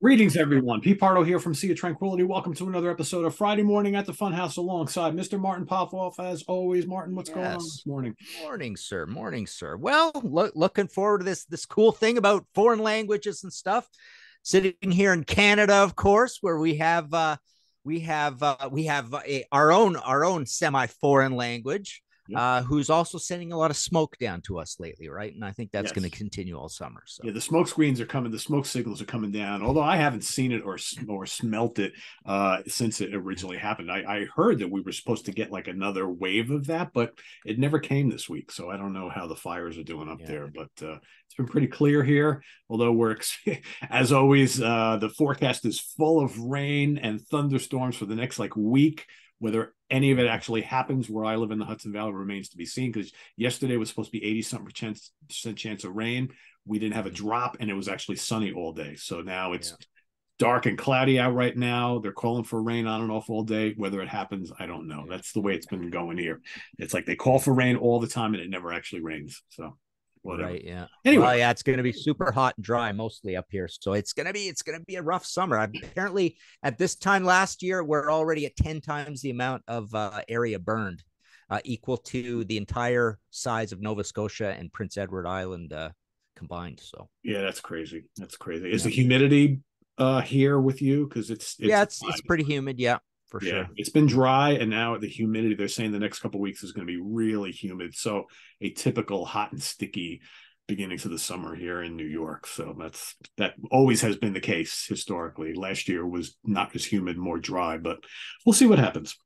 Greetings, everyone. Pete Pardo here from Sea of Tranquility. Welcome to another episode of Friday Morning at the Funhouse alongside Mr. Martin Popoff. As always, Martin, what's going on this morning? Morning, sir. Morning, sir. Well, lo- looking forward to this this cool thing about foreign languages and stuff. Sitting here in Canada, of course, where we have uh, we have uh, we have a, our own our own semi foreign language yep. uh, who's also sending a lot of smoke down to us lately, right? And I think that's yes. going to continue all summer. So yeah, the smoke screens are coming, the smoke signals are coming down. Although I haven't seen it or or smelt it uh, since it originally happened. I, I heard that we were supposed to get like another wave of that, but it never came this week. So I don't know how the fires are doing up yeah. there, but uh, it's been pretty clear here. Although we're as always, uh, the forecast is full of rain and thunderstorms for the next like week. Whether any of it actually happens where I live in the Hudson Valley remains to be seen because yesterday was supposed to be 80 something percent chance of rain. We didn't have a mm-hmm. drop and it was actually sunny all day. So now it's yeah. dark and cloudy out right now. They're calling for rain on and off all day. Whether it happens, I don't know. That's the way it's been going here. It's like they call for rain all the time and it never actually rains. So whatever. Right. Yeah. Anyway, well, yeah, it's going to be super hot and dry mostly up here, so it's going to be it's going to be a rough summer. Apparently, at this time last year, we're already at ten times the amount of uh, area burned, uh, equal to the entire size of Nova Scotia and Prince Edward Island uh, combined. So yeah, that's crazy. That's crazy. Is yeah. the humidity uh here with you? Because it's, it's yeah, it's it's pretty humid. Yeah for yeah, sure. It's been dry, and now the humidity. They're saying the next couple weeks is going to be really humid. So a typical hot and sticky beginnings of the summer here in New York. So that's that always has been the case historically. Last year was not as humid, more dry, but we'll see what happens.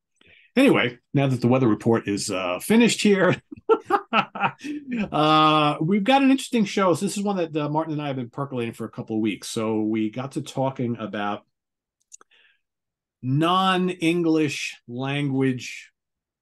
Anyway, now that the weather report is uh, finished here, uh, we've got an interesting show. So this is one that uh, Martin and I have been percolating for a couple of weeks. So we got to talking about non-English language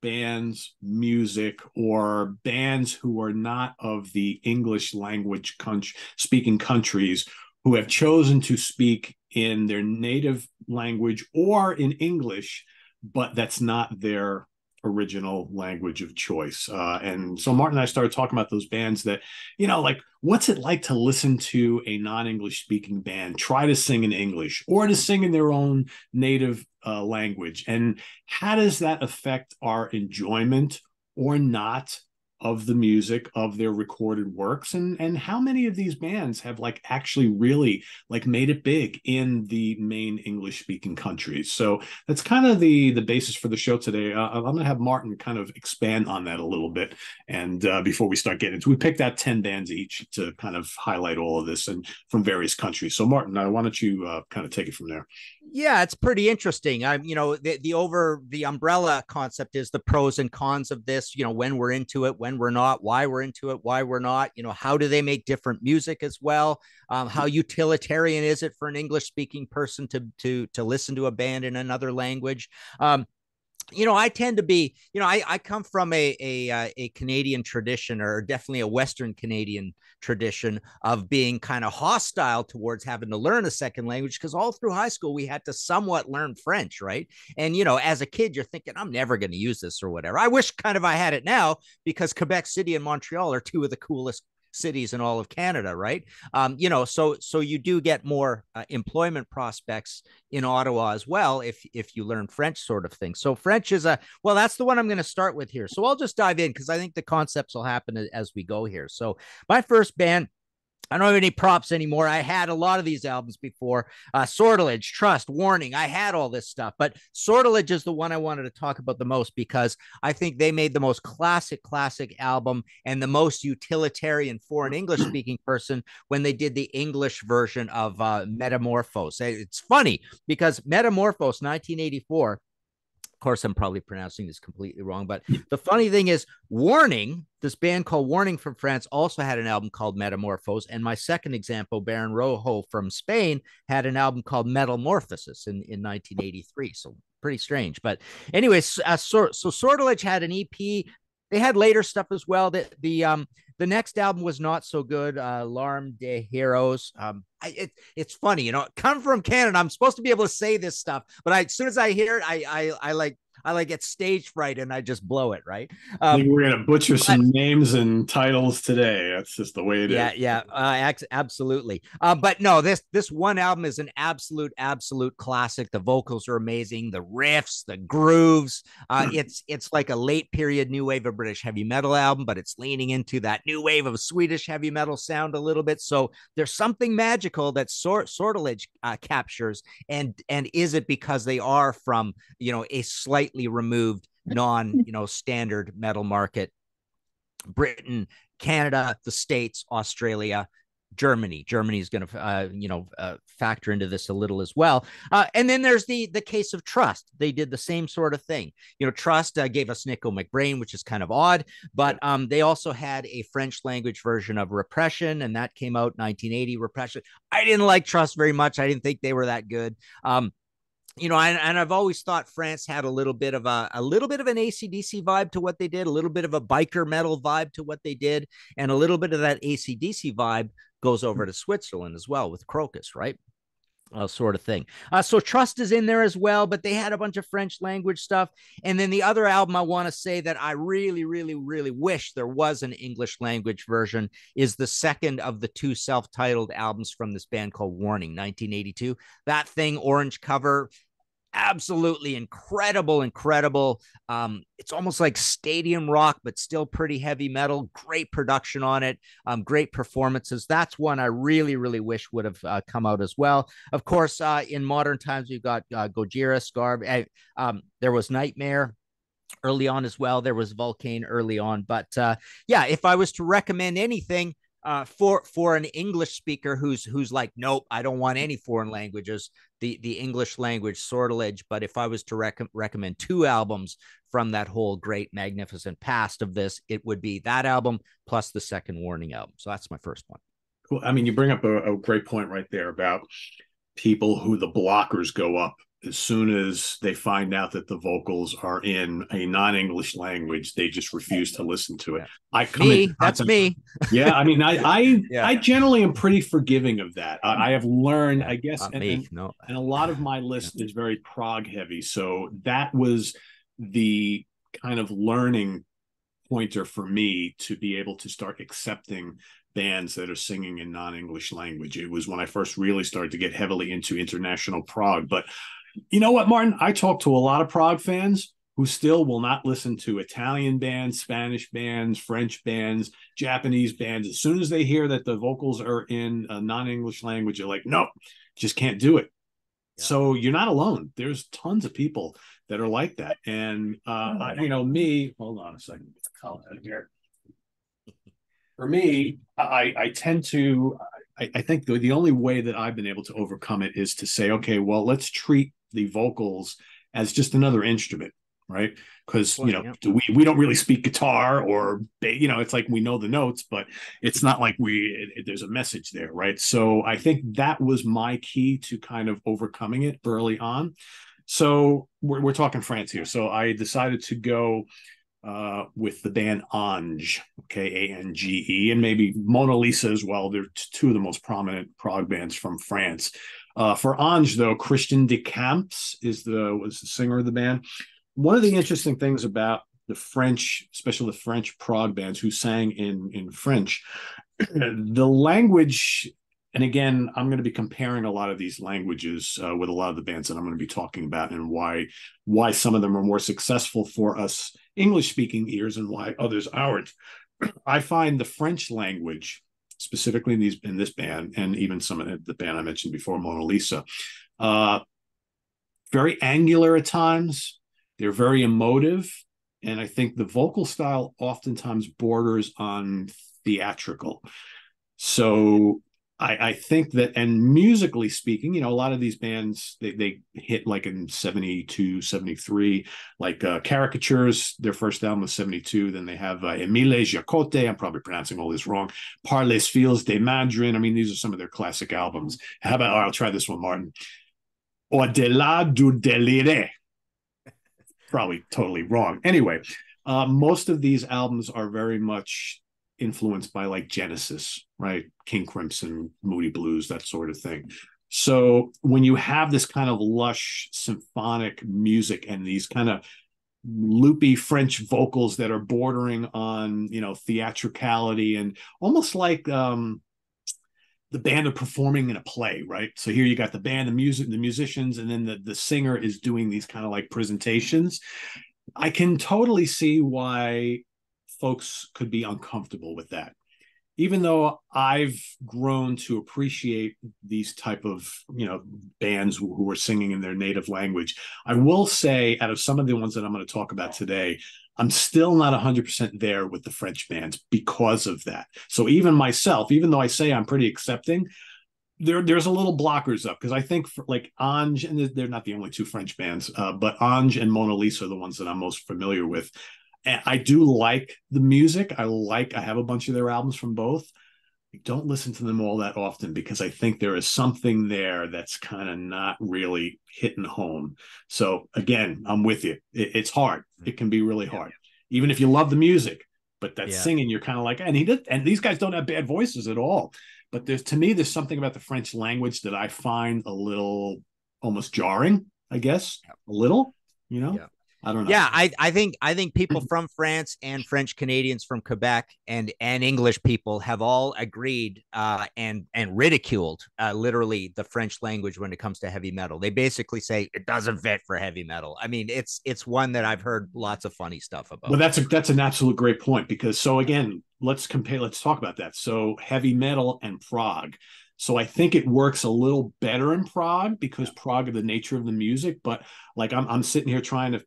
bands, music, or bands who are not of the English language country, speaking countries who have chosen to speak in their native language or in English, but that's not their original language of choice. Uh, and so Martin and I started talking about those bands that, you know, like what's it like to listen to a non-English speaking band try to sing in English or to sing in their own native uh, language, and how does that affect our enjoyment or not of the music of their recorded works? And and how many of these bands have like actually really like made it big in the main english speaking countries? So that's kind of the the basis for the show today. Uh, i'm going to have martin kind of expand on that a little bit. And uh, before we start getting into we picked out 10 bands each to kind of highlight all of this and from various countries. So martin uh, why don't you uh, kind of take it from there yeah, it's pretty interesting. I'm, you know, the, the over the umbrella concept is the pros and cons of this, you know, when we're into it, when we're not, why we're into it, why we're not, you know, how do they make different music as well? Um, how utilitarian is it for an English speaking person to to to listen to a band in another language? Um, you know, I tend to be, you know, I, I come from a a uh, a Canadian tradition, or definitely a Western Canadian tradition of being kind of hostile towards having to learn a second language because all through high school we had to somewhat learn French, right? And you know, as a kid, you're thinking, I'm never going to use this or whatever. I wish kind of I had it now because Quebec City and Montreal are two of the coolest cities in all of Canada, right? Um, you know, so so you do get more uh, employment prospects in Ottawa as well if if you learn French, sort of thing. So French is a well, that's the one I'm going to start with here. So I'll just dive in because I think the concepts will happen as we go here. So my first band I don't have any props anymore. I had a lot of these albums before. Uh, Sortilege, Trust, Warning. I had all this stuff, but Sortilege is the one I wanted to talk about the most because I think they made the most classic, classic album and the most utilitarian for an English speaking person when they did the English version of uh, Metamorphose. It's funny because Metamorphose, 1984 course, I'm probably pronouncing this completely wrong, but the funny thing is, Warning, this band called Warning from France, also had an album called Metamorphose. And my second example, Baron Rojo from Spain, had an album called Metamorphosis in, in 1983. So pretty strange. But anyways, uh, so, so Sortilege had an EP. They had later stuff as well. That the um the next album was not so good. Uh, Larme des Heroes. Um, I, it, it's funny, you know, come from Canada. I'm supposed to be able to say this stuff, but I, as soon as I hear it, I, I, I like, I like get stage fright and I just blow it. Right. Um, we're gonna butcher but, some names and titles today. That's just the way it yeah, is. yeah, uh, absolutely. Uh, but no, this this one album is an absolute absolute classic. The vocals are amazing. The riffs, the grooves. Uh, it's it's like a late period new wave of British heavy metal album, but it's leaning into that new wave of Swedish heavy metal sound a little bit. So there's something magical that sort sortilege uh, captures, and and is it because they are from you know a slightly removed non you know standard metal market britain canada the states australia Germany. Germany is going to, uh, you know, uh, factor into this a little as well. Uh, and then there's the the case of Trust. They did the same sort of thing. You know, Trust uh, gave us Nicko McBrain, which is kind of odd, but um, they also had a French language version of Repression, and that came out 1980. Repression. I didn't like Trust very much. I didn't think they were that good. Um, you know, and, and I've always thought France had a little bit of a a little bit of an ACDC vibe to what they did, a little bit of a biker metal vibe to what they did, and a little bit of that ACDC vibe goes over mm-hmm. to Switzerland as well with Crocus, right? Uh, sort of thing. Uh, so Trust is in there as well, but they had a bunch of French language stuff. And then the other album I want to say that I really, really, really wish there was an English language version is the second of the two self titled albums from this band called Warning, 1982. That thing, orange cover, absolutely incredible, incredible. Um, it's almost like stadium rock, but still pretty heavy metal. Great production on it, um, great performances. That's one I really, really wish would have uh, come out as well. Of course, uh, in modern times, we've got uh, Gojira, Scarve. Eh, um, there was Nightmare early on as well. There was Vulcain early on, but uh, yeah, if I was to recommend anything, uh, for for an English speaker who's who's like, nope, I don't want any foreign languages. The the English language sortilege. But if I was to rec- recommend two albums from that whole great magnificent past of this, it would be that album plus the second Warning album. So that's my first one. Cool. I mean, you bring up a, a great point right there about people who the blockers go up as soon as they find out that the vocals are in a non-English language, they just refuse to listen to it. I come me, that's me. yeah, I mean, I I, yeah. I generally am pretty forgiving of that. I, I have learned, I guess, and, me. No. and a lot of my list yeah. is very prog heavy, so that was the kind of learning pointer for me to be able to start accepting bands that are singing in non-english language it was when i first really started to get heavily into international prog but you know what, Martin? I talk to a lot of prog fans who still will not listen to Italian bands, Spanish bands, French bands, Japanese bands. As soon as they hear that the vocals are in a non-English language, they're like, nope, just can't do it. Yeah. So you're not alone. There's tons of people that are like that. And uh, you know, me, hold on a second, call out here. For me, I, I tend to I, I think the, the only way that I've been able to overcome it is to say, okay, well, let's treat the vocals as just another instrument right? Because you know yeah. we we don't really speak guitar or you know it's like we know the notes but it's not like we it, it, there's a message there right? So i think that was my key to kind of overcoming it early on. So we're, we're talking france here. So i decided to go uh, with the band Ange, okay, A N G E, and maybe Mona Lisa as well. They're two of the most prominent prog bands from France. Uh, for Ange, though, Christian Décamps is the was the singer of the band. One of the interesting things about the French, especially the French prog bands who sang in in French, the language. And again, I'm going to be comparing a lot of these languages uh, with a lot of the bands that I'm going to be talking about, and why why some of them are more successful for us English speaking ears and why others aren't. I find the French language specifically in these in this band and even some of the band I mentioned before, Mona Lisa. Uh, very angular at times. They're very emotive, and I think the vocal style oftentimes borders on theatrical. So I, I, think that, and musically speaking, you know, a lot of these bands, they, they hit like in 72, 73, like uh, Caricatures, their first album was 72. Then they have uh, Émile Jacotey, I'm probably pronouncing all this wrong, Par les fils de Mandrin. I mean, these are some of their classic albums. How about, I'll try this one, Martin. Au-delà du délire. probably totally wrong. Anyway, uh, most of these albums are very much influenced by like Genesis, right? King Crimson, Moody Blues, that sort of thing. So when you have this kind of lush symphonic music and these kind of loopy French vocals that are bordering on, you know, theatricality and almost like um the band are performing in a play, right? So here you got the band, the music, the musicians, and then the, the singer is doing these kind of like presentations. I can totally see why folks could be uncomfortable with that even though I've grown to appreciate these type of you know bands who, are singing in their native language, I will say out of some of the ones that I'm going to talk about today, I'm still not 100% there with the French bands because of that. So even myself, even though I say I'm pretty accepting, there there's a little blockers up because I think for, like Ange and they're not the only two French bands, uh, but Ange and Mona Lisa are the ones that I'm most familiar with. And I do like the music. I like, I have a bunch of their albums from both. I don't listen to them all that often because I think there is something there that's kind of not really hitting home. So again, I'm with you. It, it's hard. Mm-hmm. It can be really hard, even if you love the music. But that yeah. singing, you're kind of like, and he did, and these guys don't have bad voices at all. But there's to me, there's something about the French language that I find a little almost jarring. I guess yeah. a little, you know. I don't know. Yeah, I, I think I think people from France and French Canadians from Quebec and and English people have all agreed uh, and and ridiculed uh, literally the French language when it comes to heavy metal. They basically say it doesn't fit for heavy metal. I mean, it's it's one that I've heard lots of funny stuff about. Well, that's a that's an absolute great point because so again, let's compare. Let's talk about that. So heavy metal and prog. So I think it works a little better in prog because prog of the nature of the music. But like I'm, I'm sitting here trying to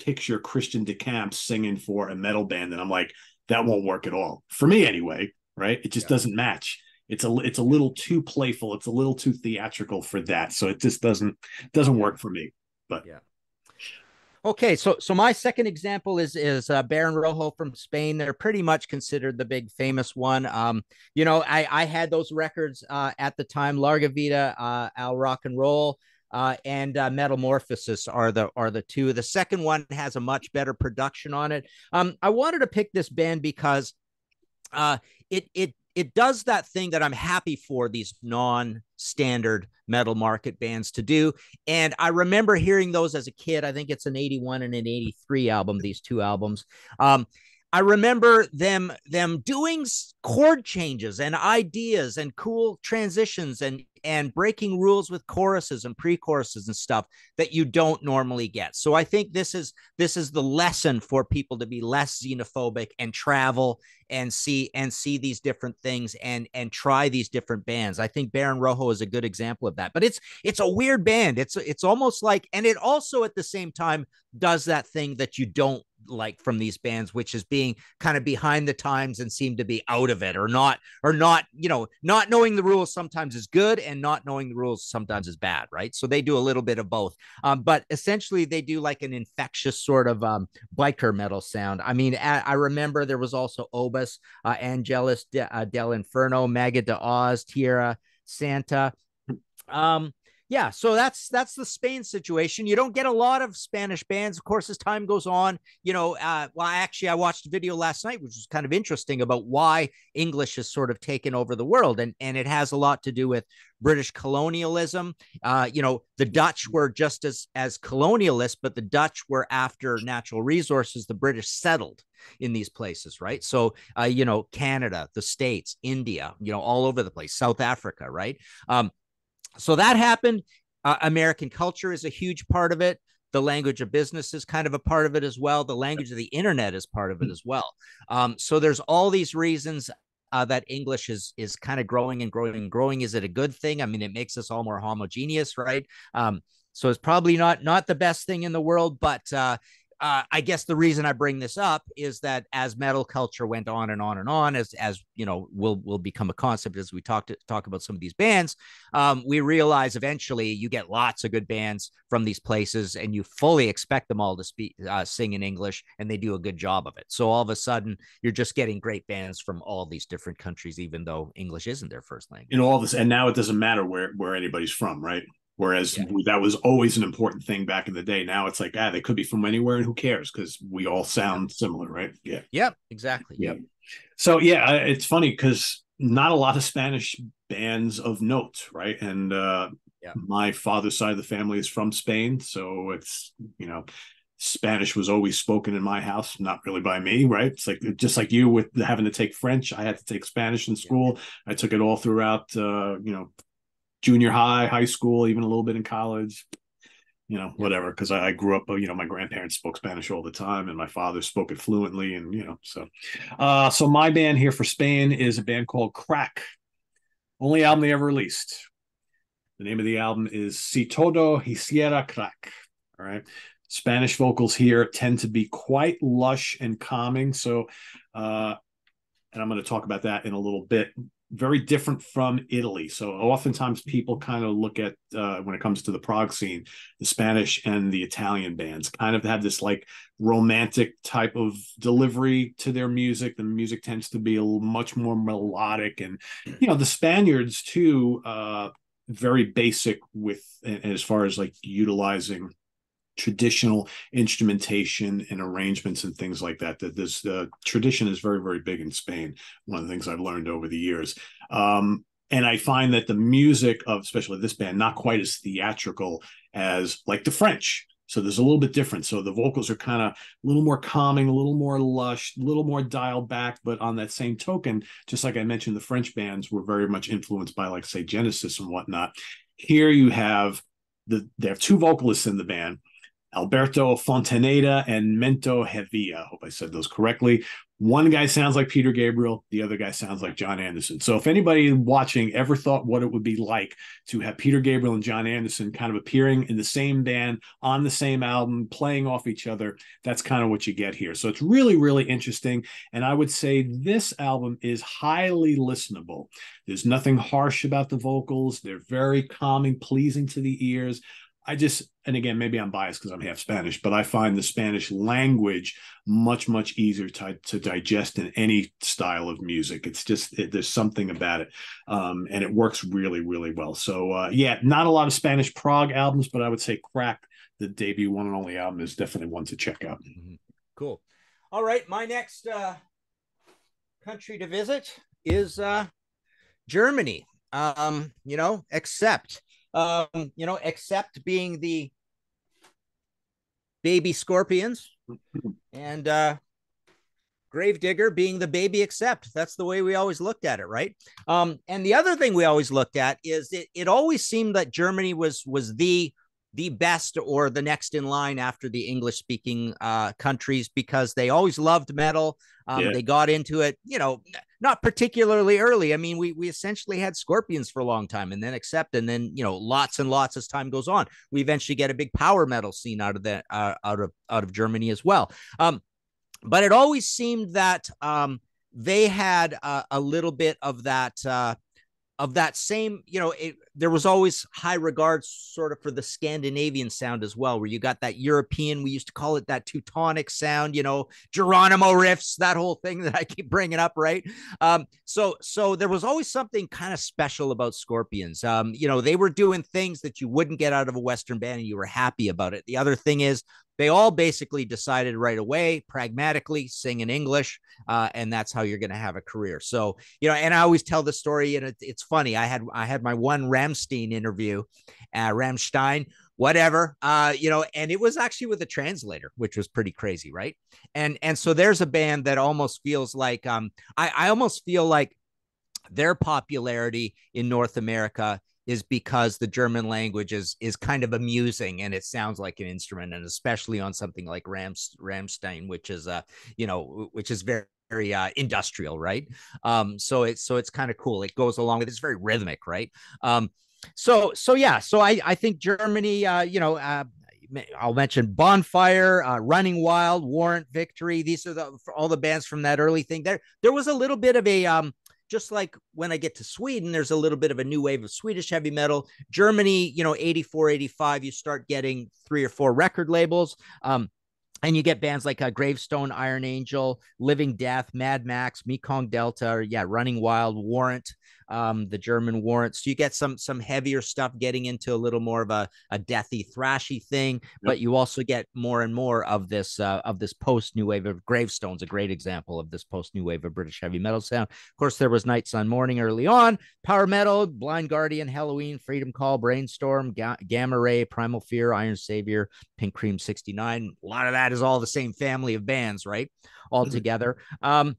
picture Christian Décamps singing for a metal band, and I'm like, that won't work at all for me anyway. Right? It just yeah. doesn't match. It's a it's a little too playful. It's a little too theatrical for that. So it just doesn't doesn't work for me. But yeah. Okay, so so my second example is is uh, Baron Rojo from Spain. They're pretty much considered the big famous one. Um, you know, I I had those records uh, at the time. Larga Vida, uh, Al Rock and Roll uh, and uh, Metamorphosis are the are the two. The second one has a much better production on it. Um, I wanted to pick this band because uh, it it it does that thing that I'm happy for these non-standard metal market bands to do. And I remember hearing those as a kid. I think it's an 81 and an 83 album, these two albums. Um, I remember them them doing chord changes and ideas and cool transitions and and breaking rules with choruses and pre-choruses and stuff that you don't normally get. So I think this is this is the lesson for people to be less xenophobic and travel and see and see these different things and and try these different bands. I think Baron Rojo is a good example of that. But it's it's a weird band. It's it's almost like and it also at the same time does that thing that you don't like from these bands which is being kind of behind the times and seem to be out of it or not or not you know not knowing the rules sometimes is good and not knowing the rules sometimes is bad right? So they do a little bit of both. Um, but essentially they do like an infectious sort of um, biker metal sound. I mean I, remember there was also obus uh, angelus de, uh, del inferno Mägo de Oz tierra santa. Um yeah, so that's that's the Spain situation. You don't get a lot of Spanish bands, of course, as time goes on. You know, uh, well, actually, I watched a video last night, which was kind of interesting about why English has sort of taken over the world, and and it has a lot to do with British colonialism. Uh, you know, the Dutch were just as as colonialists, but the Dutch were after natural resources. The British settled in these places, right? So, uh, you know, Canada, the States, India, you know, all over the place, South Africa, right? Um, so that happened. Uh, American culture is a huge part of it. The language of business is kind of a part of it as well. The language of the internet is part of it as well. Um, so there's all these reasons uh, that English is is kind of growing and growing and growing. Is it a good thing? I mean, it makes us all more homogeneous, right? Um, so it's probably not not the best thing in the world, but uh, uh, I guess the reason I bring this up is that as metal culture went on and on and on, as as you know, will will become a concept as we talk to talk about some of these bands. Um, we realize eventually you get lots of good bands from these places, and you fully expect them all to speak uh, sing in English, and they do a good job of it. So all of a sudden, you're just getting great bands from all these different countries, even though English isn't their first language. In all this, and now it doesn't matter where where anybody's from, right? Whereas yeah. that was always an important thing back in the day. Now it's like, ah, they could be from anywhere and who cares? Because we all sound similar, right? Yeah. Yep, exactly. Yep. So, yeah, it's funny because not a lot of Spanish bands of note, right? And uh, yeah. my father's side of the family is from Spain. So it's, you know, Spanish was always spoken in my house, not really by me, right? It's like just like you with having to take French. I had to take Spanish in school. Yeah. I took it all throughout, uh, you know, junior high, high school, even a little bit in college. You know, whatever. Because I, I, grew up, you know, my grandparents spoke Spanish all the time, and my father spoke it fluently, and you know, so. Uh, so my band here for Spain is a band called Crack. Only album they ever released. The name of the album is Si Todo Hiciera Crack. All right. Spanish vocals here tend to be quite lush and calming. So, uh, and I'm going to talk about that in a little bit. Very different from Italy. So, oftentimes people kind of look at, uh, when it comes to the prog scene, the Spanish and the Italian bands kind of have this like romantic type of delivery to their music. The music tends to be a much more melodic. And, you know, the Spaniards too, uh, very basic with as far as like utilizing traditional instrumentation and arrangements and things like that. That this the tradition is very very big in Spain. One of the things I've learned over the years. Um, and I find that the music of especially this band not quite as theatrical as like the French. So there's a little bit different. So the vocals are kind of a little more calming, a little more lush, a little more dialed back. But on that same token, just like I mentioned, the French bands were very much influenced by, like, say, Genesis and whatnot. Here you have the they have two vocalists in the band Alberto Fontaneda and Mento Hevia. I hope I said those correctly. One guy sounds like Peter Gabriel, the other guy sounds like Jon Anderson. So if anybody watching ever thought what it would be like to have Peter Gabriel and Jon Anderson kind of appearing in the same band on the same album, playing off each other, that's kind of what you get here. So it's really, really interesting. And I would say this album is highly listenable. There's nothing harsh about the vocals, they're very calming, pleasing to the ears. I just, and again, maybe I'm biased because I'm half Spanish, but I find the Spanish language much, much easier to, to digest in any style of music. It's just, it, there's something about it. Um, and it works really, really well. So, uh, yeah, not a lot of Spanish prog albums, but I would say Crack, the debut one and only album, is definitely one to check out. Mm-hmm. Cool. All right. My next uh, country to visit is uh, Germany. Um, you know, Accept um, you know, Accept being the baby scorpions and uh Gravedigger being the baby Accept. That's the way we always looked at it, right? Um, and the other thing we always looked at is it, it always seemed that Germany was was the the best or the next in line after the English speaking uh, countries because they always loved metal. Um, yeah. They got into it, you know, not particularly early. I mean, we we essentially had Scorpions for a long time, and then Accept, and then you know, lots and lots as time goes on. We eventually get a big power metal scene out of that uh, out of out of Germany as well. Um, but it always seemed that um, they had uh, a little bit of that uh, of that same, you know, it, there was always high regards sort of for the Scandinavian sound as well, where you got that European, we used to call it that Teutonic sound, you know, Geronimo riffs, that whole thing that I keep bringing up, right? Um, so, so there was always something kind of special about Scorpions. Um, you know, they were doing things that you wouldn't get out of a Western band and you were happy about it. The other thing is they all basically decided right away, pragmatically, sing in English, uh, and that's how you're going to have a career. So you know, and I always tell the story, and it, it's funny. I had I had my one Rammstein interview, uh, Rammstein, whatever, uh, you know, and it was actually with a translator, which was pretty crazy, right? And and so there's a band that almost feels like um, I I almost feel like their popularity in North America is because the German language is is kind of amusing and it sounds like an instrument, and especially on something like Rams, Rammstein, which is uh you know which is very very uh, industrial, right? Um, so it's so it's kind of cool. It goes along with it's very rhythmic, right? Um, so so yeah, so I I think Germany, uh, you know, uh, I'll mention Bonfire, uh, Running Wild, Warrant, Victory. These are the all the bands from that early thing. There there was a little bit of a um just like when I get to Sweden, there's a little bit of a new wave of Swedish heavy metal. Germany, you know, 84, 85, you start getting three or four record labels. Um, and you get bands like uh, Gravestone, Iron Angel, Living Death, Mad Max, Mekong Delta, or, yeah, Running Wild, Warrant. Um, the German warrants. So you get some some heavier stuff getting into a little more of a, a deathy, thrashy thing, yep. but you also get more and more of this uh, of this post new wave of Gravestone's a great example of this post new wave of British heavy metal sound. Of course, there was Night Sun Morning early on, power metal, Blind Guardian, Helloween, Freedom Call, Brainstorm, Ga- Gamma Ray, Primal Fear, Iron Savior, Pink Cream 69. A lot of that is all the same family of bands, right? All mm-hmm. together. Um,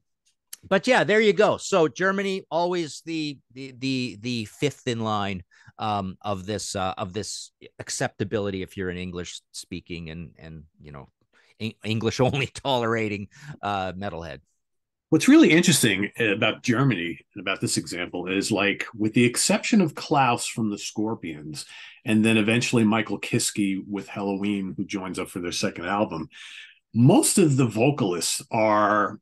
but yeah, there you go. So Germany always the the the the fifth in line um, of this uh, of this acceptability if you're an English speaking and and you know English only tolerating uh, metalhead. What's really interesting about Germany and about this example is like, with the exception of Klaus from the Scorpions, and then eventually Michael Kiske with Helloween, who joins up for their second album, most of the vocalists are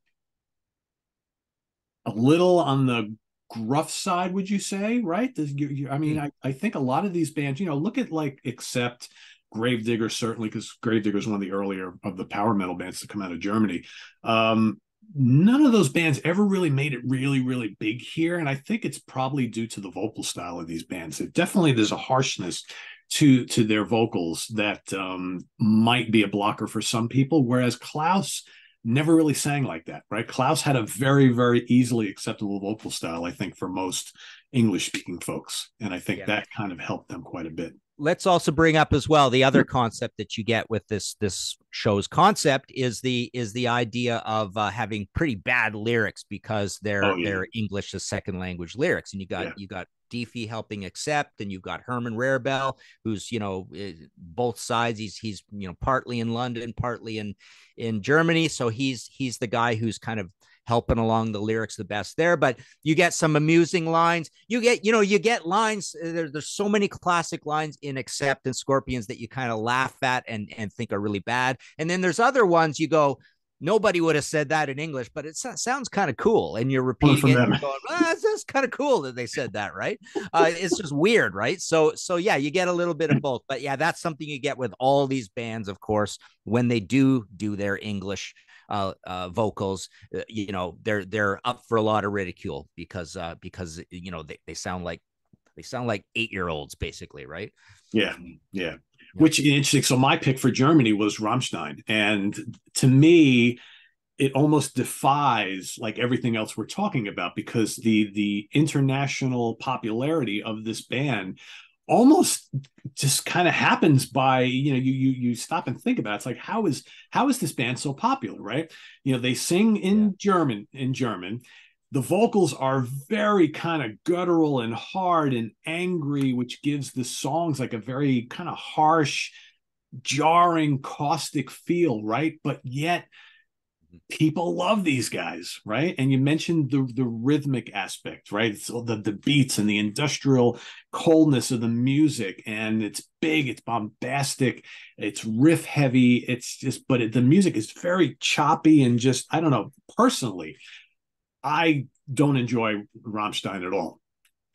a little on the gruff side, would you say? Right? I mean, hmm. I, I think a lot of these bands, you know, look at like, Accept Gravedigger, certainly, because Gravedigger is one of the earlier of the power metal bands to come out of Germany. Um, none of those bands ever really made it really, really big here. And I think it's probably due to the vocal style of these bands. It definitely there's a harshness to to their vocals that um, might be a blocker for some people. Whereas Klaus never really sang like that, right? Klaus had a very, very easily acceptable vocal style, I think, for most English speaking folks. And I think yeah. that kind of helped them quite a bit. Let's also bring up as well the other concept that you get with this this show's concept is the is the idea of uh, having pretty bad lyrics because they're oh, yeah. they're English as second language lyrics, and you got yeah. you got Deaffy helping Accept, and you've got Herman Rarebell, who's you know eh, both sides. He's he's you know partly in London, partly in in Germany, so he's he's the guy who's kind of helping along the lyrics the best there. But you get some amusing lines. You get you know you get lines. Eh, there, there's so many classic lines in Accept and Scorpions that you kind of laugh at and and think are really bad, and then there's other ones you go nobody would have said that in English, but it sounds kind of cool. And you're repeating it, and going, ah, that's, that's kind of cool that they said that, right? Uh, it's just weird, right? So, so yeah, you get a little bit of both, but yeah, that's something you get with all these bands, of course, when they do do their English uh, uh, vocals, uh, you know, they're they're up for a lot of ridicule because uh, because you know they, they sound like they sound like eight year olds basically, right? Yeah, yeah which is interesting. So my pick for Germany was Rammstein, and to me, it almost defies like everything else we're talking about because the the international popularity of this band almost just kind of happens by you know you you you stop and think about it. it's like how is how is this band so popular right you know they sing in yeah. german in german the vocals are very kind of guttural and hard and angry, which gives the songs like a very kind of harsh, jarring, caustic feel, right? But yet mm-hmm. people love these guys, right? And you mentioned the the rhythmic aspect, right? So the the beats and the industrial coldness of the music, and it's big, it's bombastic, it's riff heavy, it's just, but it, the music is very choppy and just I don't know. Personally, I don't enjoy Rammstein at all.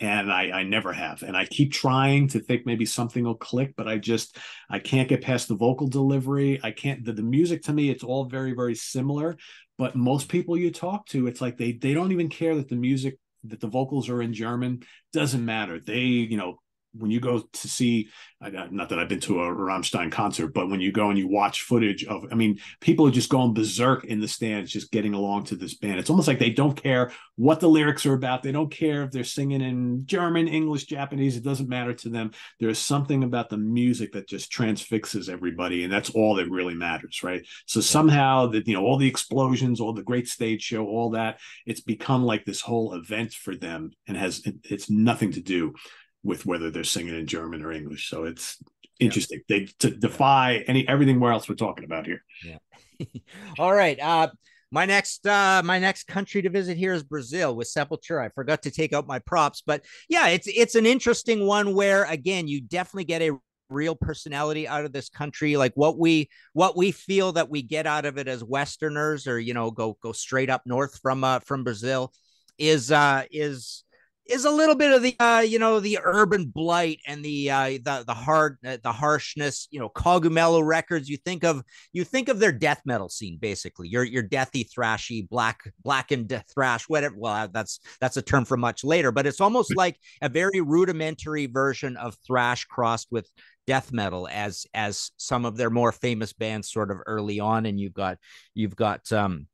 And I, I never have. And I keep trying to think maybe something will click, but I just I can't get past the vocal delivery. I can't the, the music to me, it's all very, very similar. But most people you talk to, it's like they they don't even care that the music that the vocals are in German. Doesn't matter. They, you know, when you go to see, not that I've been to a Rammstein concert, but when you go and you watch footage of, I mean, people are just going berserk in the stands, just getting along to this band. It's almost like they don't care what the lyrics are about. They don't care if they're singing in German, English, Japanese. It doesn't matter to them. There's something about the music that just transfixes everybody, and that's all that really matters, right? So somehow that you know all the explosions, all the great stage show, all that, it's become like this whole event for them, and has it's nothing to do with whether they're singing in German or English. So it's interesting. Yeah. They to defy any everything where else we're talking about here. Yeah. All right. Uh my next uh my next country to visit here is Brazil with Sepultura. I forgot to take out my props, but yeah, it's it's an interesting one where again you definitely get a real personality out of this country like what we what we feel that we get out of it as westerners or you know go go straight up north from uh from Brazil is uh is is a little bit of the uh, you know the urban blight and the uh, the the hard uh, the harshness. You know, Cogumelo Records. You think of you think of their death metal scene basically. Your your deathy, thrashy, black blackened death thrash, whatever. Well, that's that's a term for much later, but it's almost like a very rudimentary version of thrash crossed with death metal as as some of their more famous bands sort of early on and you've got you've got um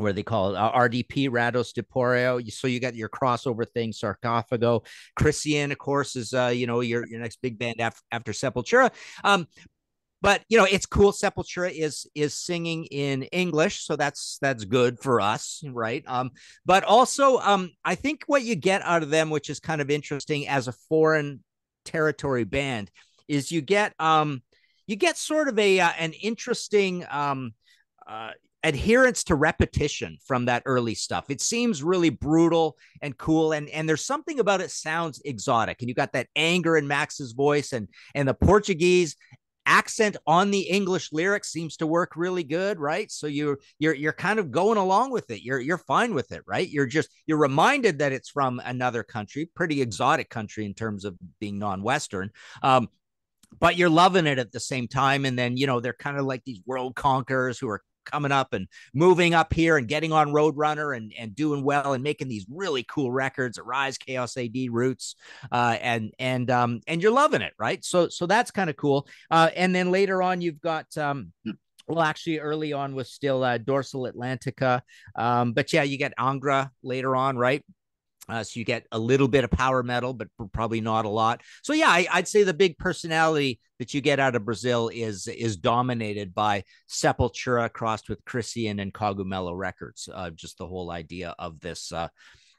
where they call it uh, RDP, Ratos de Porão. So you got your crossover thing, Sarcophago. Krisiun, of course, is uh, you know your your next big band after, after Sepultura. Um, but you know it's cool. Sepultura is is singing in English, so that's that's good for us, right? Um, but also, um, I think what you get out of them, which is kind of interesting as a foreign territory band, is you get um, you get sort of a uh, an interesting um. Uh, adherence to repetition from that early stuff. It seems really brutal and cool and and there's something about it sounds exotic. And you got that anger in Max's voice and and the Portuguese accent on the English lyrics seems to work really good, right? So you're you're you're kind of going along with it. You're you're fine with it, right? You're just you're reminded that it's from another country, pretty exotic country in terms of being non-Western. Um, but you're loving it at the same time. And then, you know, they're kind of like these world conquerors who are coming up and moving up here and getting on Roadrunner and, and doing well and making these really cool records, Arise, Chaos AD, Roots, uh, and and um and you're loving it, right? So so that's kind of cool. Uh, and then later on, you've got um. Hmm. Well, actually, early on was still uh, Dorsal Atlantica, um, but yeah, you get Angra later on, right? Uh, so you get a little bit of power metal, but probably not a lot. So yeah, I, would say the big personality that you get out of Brazil is is dominated by Sepultura crossed with Krisiun and Cogumelo Records. Uh, just the whole idea of this uh,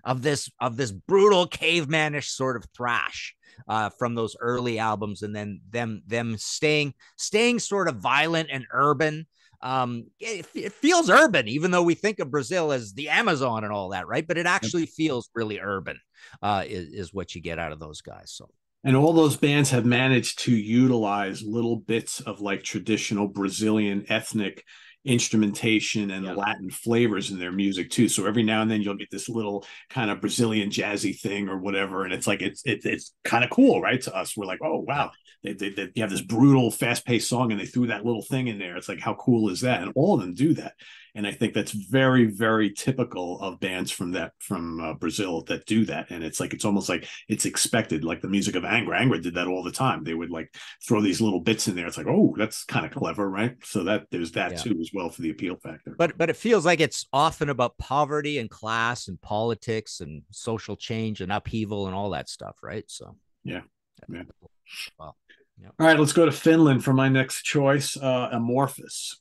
of this of this brutal cavemanish sort of thrash uh, from those early albums, and then them them staying staying sort of violent and urban um, it, it, feels urban, even though we think of Brazil as the Amazon and all that, right? But it actually feels really urban, uh, is, is what you get out of those guys. So. And all those bands have managed to utilize little bits of like traditional Brazilian ethnic instrumentation and yeah. Latin flavors in their music too. So every now and then you'll get this little kind of Brazilian jazzy thing or whatever, and it's like it's it's, it's kind of cool, right? To us, we're like, oh wow, they, they, they you have this brutal, fast paced song, and they threw that little thing in there. It's like how cool is that? And all of them do that. And I think that's very very typical of bands from that from uh, Brazil that do that. And it's like it's almost like it's expected like the music of Angra. Angra did that all the time. They would like throw these little bits in there. It's like oh that's kind of clever right? So that there's that yeah. too as well for the appeal factor. But but it feels like it's often about poverty and class and politics and social change and upheaval and all that stuff right? So yeah. yeah. well Yep. All right, let's go to Finland for my next choice. Uh, Amorphis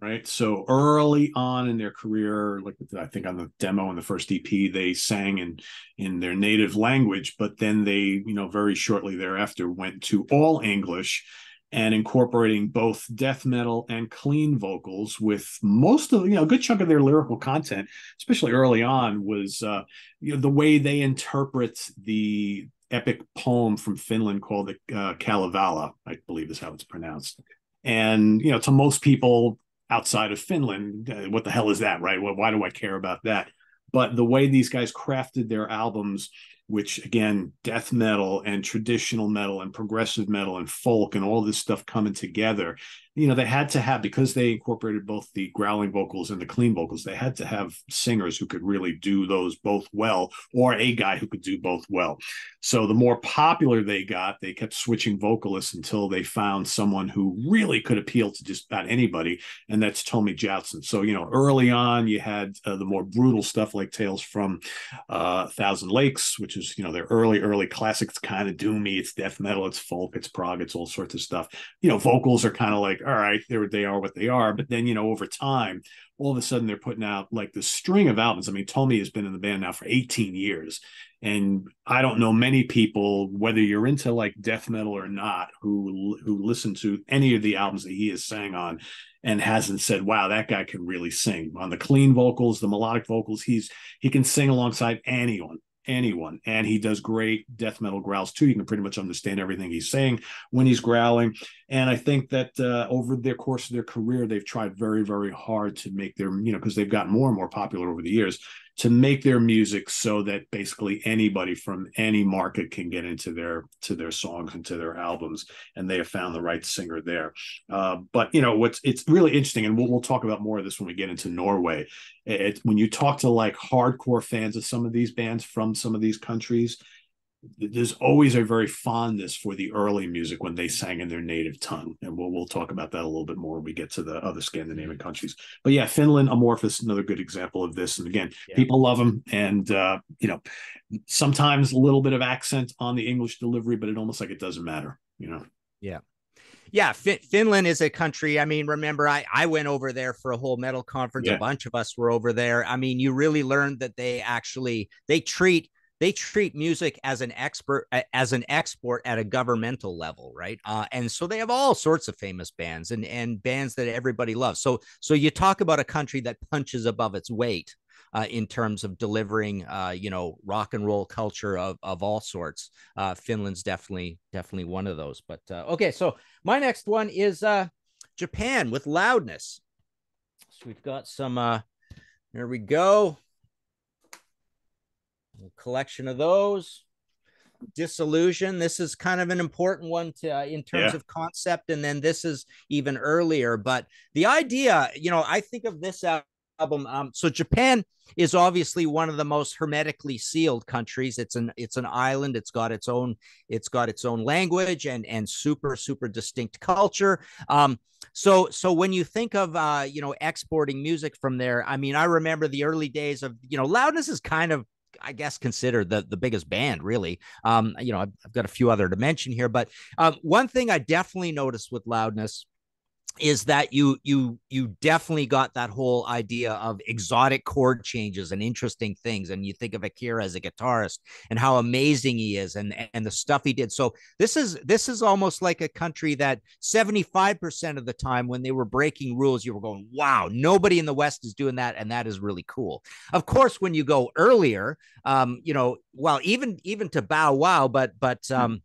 right? So early on in their career, like I think on the demo and the first EP, they sang in in their native language, but then they, you know, very shortly thereafter went to all English and incorporating both death metal and clean vocals with most of you know a good chunk of their lyrical content especially early on was uh you know the way they interpret the epic poem from finland called the uh, kalevala i believe is how it's pronounced and you know to most people outside of Finland. Uh, what the hell is that, right? Well, why do I care about that? But the way these guys crafted their albums, which again, death metal and traditional metal and progressive metal and folk and all this stuff coming together, you know, they had to have because they incorporated both the growling vocals and the clean vocals, they had to have singers who could really do those both well, or a guy who could do both well. So the more popular they got, they kept switching vocalists until they found someone who really could appeal to just about anybody, and that's Tomi Joutsen. So you know, early on, you had uh, the more brutal stuff like Tales from uh, Thousand Lakes, which is you know their early early classics, kind of doomy. It's death metal, it's folk, it's prog, it's all sorts of stuff. You know, vocals are kind of like all right, they they are what they are. But then you know, over time, all of a sudden they're putting out like the string of albums. I mean, Tomi has been in the band now for 18 years, and I don't know many people, whether you're into like death metal or not, who who listen to any of the albums that he has sang on and hasn't said, "Wow, that guy can really sing." On the clean vocals, the melodic vocals, he's he can sing alongside anyone anyone. And he does great death metal growls too. You can pretty much understand everything he's saying when he's growling. And I think that uh, over the course of their career, they've tried very, very hard to make their, you know, because they've gotten more and more popular over the years to make their music so that basically anybody from any market can get into their to their songs and to their albums and they have found the right singer there. Uh, but you know what's it's really interesting and we'll, we'll talk about more of this when we get into norway. It, when you talk to like hardcore fans of some of these bands from some of these countries there's always a very fondness for the early music when they sang in their native tongue and we'll, we'll talk about that a little bit more when we get to the other scandinavian mm-hmm. countries but yeah finland Amorphis another good example of this and again yeah. people love them and uh, you know sometimes a little bit of accent on the english delivery but it almost like it doesn't matter you know yeah yeah, Finland is a country. I mean, remember, I I went over there for a whole metal conference. Yeah. A bunch of us were over there. I mean, you really learned that they actually they treat they treat music as an expert as an export at a governmental level right uh, and so they have all sorts of famous bands and and bands that everybody loves so so you talk about a country that punches above its weight uh, in terms of delivering, uh, you know, rock and roll culture of, of all sorts. Uh, Finland's definitely definitely one of those. But uh, okay, so my next one is uh, Japan with loudness. So we've got some. Uh, there we go collection of those. Disillusion this is kind of an important one to uh, in terms yeah. of concept and then this is even earlier but the idea you know i think of this album um so japan is obviously one of the most hermetically sealed countries. It's an it's an island. It's got its own it's got its own language and and super super distinct culture. Um so so when you think of uh you know exporting music from there i mean i remember the early days of you know loudness is kind of I guess considered the the biggest band really. Um, you know, I've, I've, got a few other to mention here, but um, one thing I definitely noticed with Loudness is that you you you definitely got that whole idea of exotic chord changes and interesting things. And you think of Akira as a guitarist and how amazing he is and and the stuff he did. So this is this is almost like a country that 75% of the time when they were breaking rules you were going wow nobody in the west is doing that. And that is really cool. Of course when you go earlier um you know well even even to bow wow but but hmm. um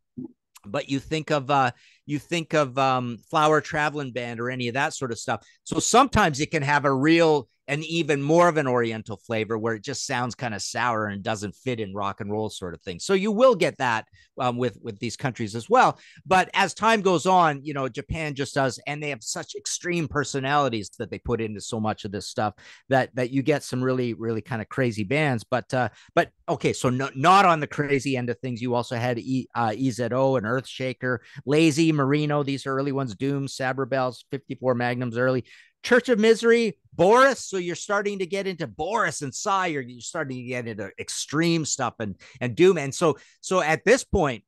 but you think of uh you think of um, Flower Traveling Band or any of that sort of stuff. So sometimes it can have a real and even more of an oriental flavor where it just sounds kind of sour and doesn't fit in rock and roll sort of thing. So you will get that um, with with these countries as well. But as time goes on you know japan just does and they have such extreme personalities that they put into so much of this stuff that that you get some really really kind of crazy bands. But uh but okay so no, not on the crazy end of things you also had e, uh, ezo and earthshaker lazy Marino these early ones doom Sabbrabells 54 magnums early Church of Misery, Boris. So you're starting to get into Boris and Sigh. You're, you're starting to get into extreme stuff and and doom. And so so at this point,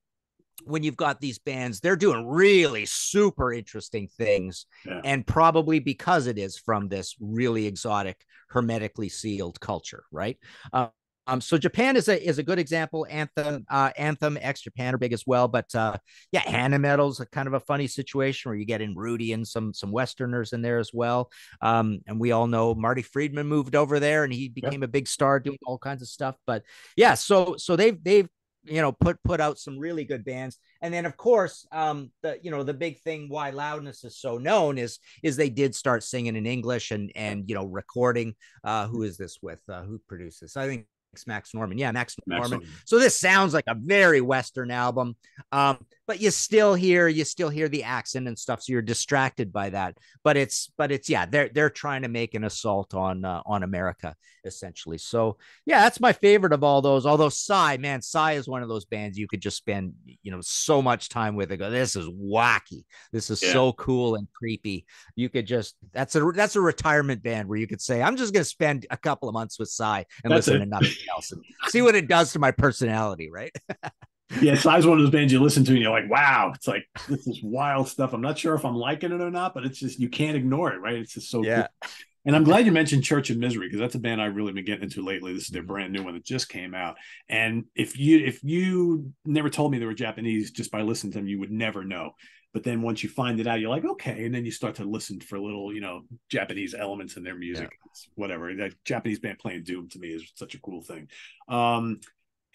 when you've got these bands, they're doing really super interesting things. Yeah. And probably because it is from this really exotic, hermetically sealed culture, right? Uh, um, so Japan is a is a good example. Anthem, uh, Anthem, X Japan are big as well. But uh, yeah, Animetal's a kind of a funny situation where you get in Rudy and some some Westerners in there as well. Um, and we all know Marty Friedman moved over there and he became yep. a big star doing all kinds of stuff. But yeah, so so they've they've you know put put out some really good bands and then of course um the you know the big thing why loudness is so known is is they did start singing in english and and you know recording uh who is this with uh who produces i think Max Norman. Yeah, Max, Max Norman. Norman. So this sounds like a very Western album. Um, but you still hear you still hear the accent and stuff, so you're distracted by that. But it's but it's yeah, they're they're trying to make an assault on uh, on America essentially. So yeah, that's my favorite of all those. Although Sigh, man, Sigh is one of those bands you could just spend you know so much time with. And go, this is wacky. This is yeah. so cool and creepy. You could just that's a that's a retirement band where you could say I'm just gonna spend a couple of months with Sigh and that's listen it. to nothing else and see what it does to my personality, right? yeah, Sigh's one of those bands you listen to and you're like, wow, it's like this is wild stuff. I'm not sure if I'm liking it or not, but it's just you can't ignore it, right? It's just so yeah. Cool. And I'm glad you mentioned Church of Misery because that's a band I've really been getting into lately. This is their brand new one that just came out. And if you if you never told me they were Japanese just by listening to them, you would never know. But then once you find it out, you're like, okay. And then you start to listen for little, you know, Japanese elements in their music, yeah. whatever. That Japanese band playing Doom to me is such a cool thing. Um,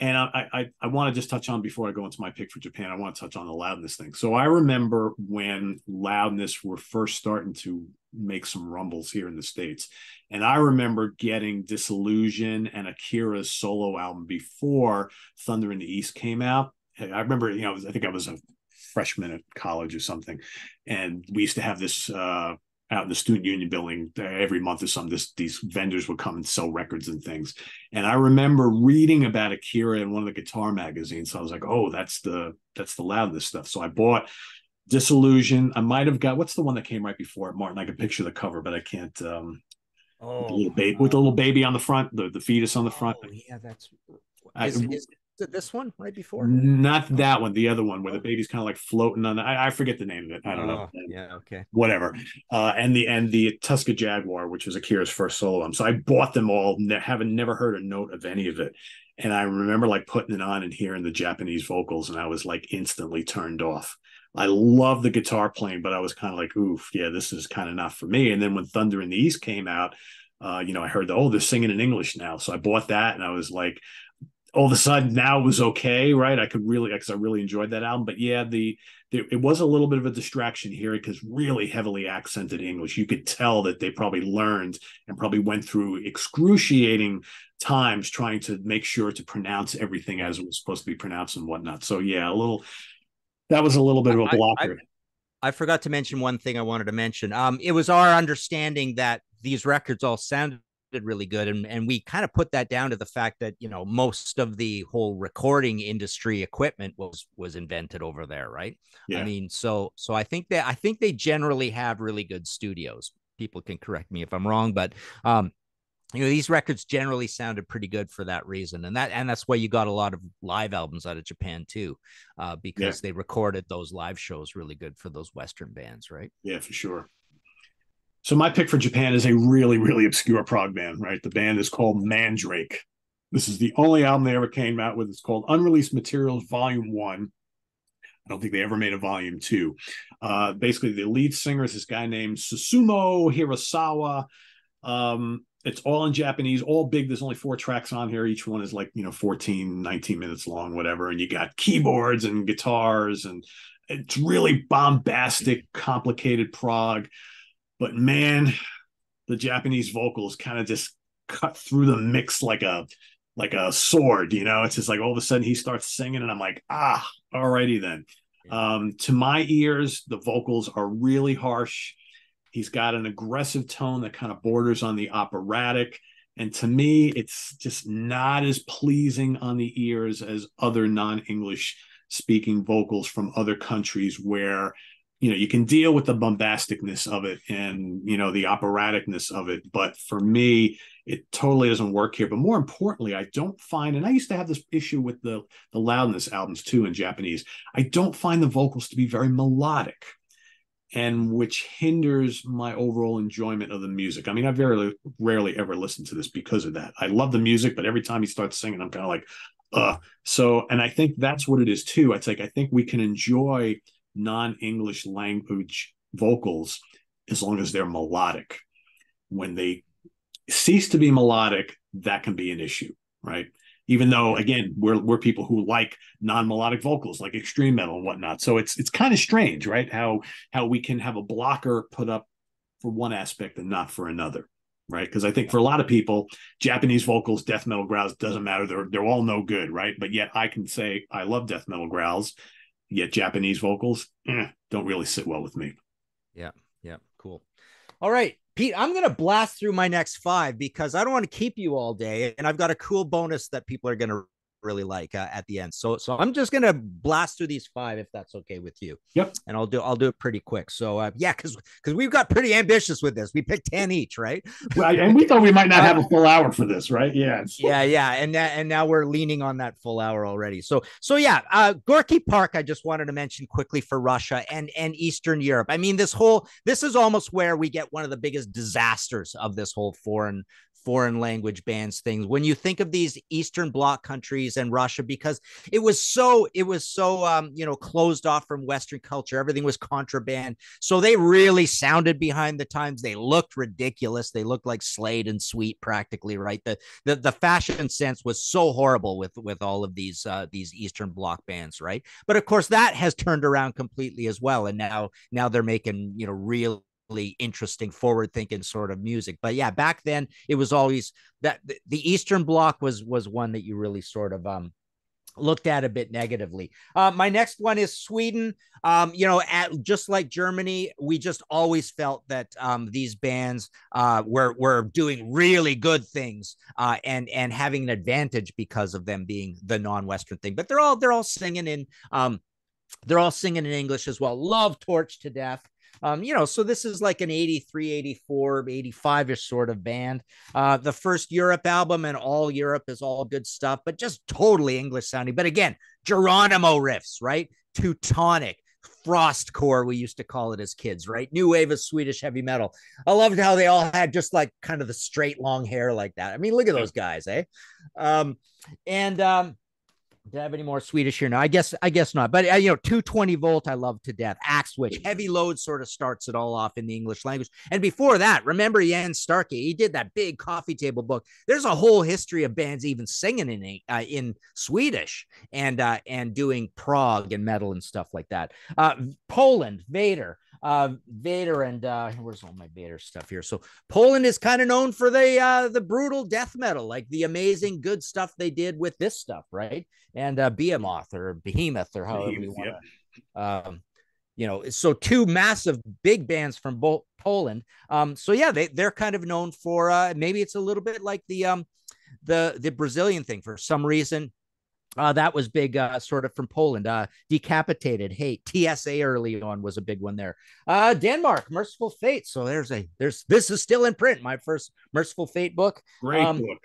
and I, I, I want to just touch on before I go into my pick for Japan. I want to touch on the loudness thing. So I remember when loudness were first starting to make some rumbles here in the states, and I remember getting Disillusion and Akira's solo album before Thunder in the East came out. I remember, you know, I think I was a freshman at college or something, and we used to have this uh, out in the student union building every month or something. This, these vendors would come and sell records and things. And I remember reading about Akira in one of the guitar magazines. So I was like, oh, that's the that's the loudness stuff. So I bought Disillusion. I might have got what's the one that came right before it, Martin. I can picture the cover, but I can't. um Oh, with the little baby, with the little baby on the front, the, the fetus on the front. Oh, yeah, that's. Is, I, is, it this one right before? Not that one. The other one where the baby's kind of like floating on. The, I, I forget the name of it. I don't oh, know. Yeah. Okay. Whatever. Uh, and the and the Tusk of Jaguar, which was Akira's first solo album. So I bought them all, ne- having never heard a note of any of it. And I remember like putting it on and hearing the Japanese vocals, and I was like instantly turned off. I love the guitar playing, but I was kind of like, oof, yeah, this is kind of not for me. And then when Thunder in the East came out, uh, you know, I heard the, oh, they're singing in English now. So I bought that and I was like, all of a sudden now it was okay, right? I could really, because I really enjoyed that album. But yeah, the, the, it was a little bit of a distraction here because really heavily accented English. You could tell that they probably learned and probably went through excruciating times trying to make sure to pronounce everything as it was supposed to be pronounced and whatnot. So yeah, a little that was a little bit of a blocker. I, I, I forgot to mention one thing I wanted to mention. Um, it was our understanding that these records all sounded really good and and we kind of put that down to the fact that you know most of the whole recording industry equipment was was invented over there right yeah. i mean so so i think that i think they generally have really good studios people can correct me if i'm wrong but um you know these records generally sounded pretty good for that reason and that and that's why you got a lot of live albums out of japan too uh, because yeah. they recorded those live shows really good for those western bands right yeah for sure so my pick for Japan is a really, really obscure prog band, right? The band is called Mandrake. This is the only album they ever came out with. It's called Unreleased Materials Volume One. I don't think they ever made a volume two. Uh, basically, the lead singer is this guy named Susumu Hirasawa. Um, it's all in Japanese, all big. There's only four tracks on here. Each one is like, you know, 14, 19 minutes long, whatever. And you got keyboards and guitars, and it's really bombastic, complicated prog. But man, the Japanese vocals kind of just cut through the mix like a like a sword, you know. It's just like all of a sudden he starts singing, and I'm like, ah, alrighty then. Um, to my ears, the vocals are really harsh. He's got an aggressive tone that kind of borders on the operatic. And to me, it's just not as pleasing on the ears as other non English speaking vocals from other countries where you know you can deal with the bombasticness of it and you know the operaticness of it but for me it totally doesn't work here. But more importantly i don't find and i used to have this issue with the the loudness albums too in japanese. I don't find the vocals to be very melodic and which hinders my overall enjoyment of the music. I mean i very rarely ever listen to this because of that. I love the music but every time he starts singing i'm kind of like uh so and i think that's what it is too. It's like i think we can enjoy non-English language vocals as long as they're melodic. When they cease to be melodic, that can be an issue, right? Even though again, we're we're people who like non-melodic vocals like extreme metal and whatnot. So it's it's kind of strange, right? How how we can have a blocker put up for one aspect and not for another right? Because I think for a lot of people, Japanese vocals, death metal growls doesn't matter. They're they're all no good, right? But yet I can say I love death metal growls, yet Japanese vocals eh, don't really sit well with me. Yeah, yeah, cool. All right, Pete, I'm going to blast through my next five because I don't want to keep you all day. And I've got a cool bonus that people are going to really like uh, at the end. So so I'm just gonna blast through these five if that's okay with you. Yep. And I'll do I'll do it pretty quick. So uh, yeah, because because we've got pretty ambitious with this. We picked ten each, right? Right. And we thought we might not have a full hour for this, right? Yeah. Yeah, yeah. And that, and now we're leaning on that full hour already. So so yeah, uh, Gorky Park. I just wanted to mention quickly for Russia and and Eastern Europe. I mean, this whole this is almost where we get one of the biggest disasters of this whole foreign foreign language bans things. When you think of these Eastern Bloc countries countries and Russia because it was so it was so um, you know closed off from Western culture. Everything was contraband, so they really sounded behind the times. They looked ridiculous. They looked like Slade and Sweet practically, right? The the, the fashion sense was so horrible with with all of these uh, these Eastern Bloc bands, right? But of course, that has turned around completely as well, and now now they're making you know real interesting forward thinking sort of music but yeah back then it was always that the eastern bloc was was one that you really sort of um looked at a bit negatively. Uh, my next one is Sweden. Um, you know, at just like Germany, we just always felt that um, these bands uh, were were doing really good things uh, and and having an advantage because of them being the non-Western thing. But they're all they're all singing in um, they're all singing in English as well. Love Torch to death. Um, you know, so this is like an 83, 84, 85 ish sort of band. Uh, the first Europe album and all Europe is all good stuff, but just totally English sounding. But again, Geronimo riffs, right? Teutonic, frostcore we used to call it as kids right new wave of swedish heavy metal i loved how they all had just like kind of the straight long hair like that i mean look at those guys eh um and um do I have any more Swedish here? No, I guess I guess not. But uh, you know, 220 volt, I love to death. Axewitch, heavy load sort of starts it all off in the English language. And before that, remember Jan Starkey? He did that big coffee table book. There's a whole history of bands even singing in uh, in Swedish and uh, and doing prog and metal and stuff like that. Uh, Poland, Vader uh, Vader and uh, where's all my Vader stuff here? So Poland is kind of known for the uh, the brutal death metal, like the amazing good stuff they did with this stuff, right? And uh, Behemoth or Behemoth or however you want to. Um, you know, so two massive big bands from Bo- Poland. Um, so yeah, they they're kind of known for uh, maybe it's a little bit like the um the the Brazilian thing for some reason uh, that was big, uh, sort of from Poland. Uh, decapitated Hey, TSA early on was a big one there. Uh, Denmark, Mercyful Fate. So there's a there's this is still in print. My first Mercyful Fate book. Great um, book.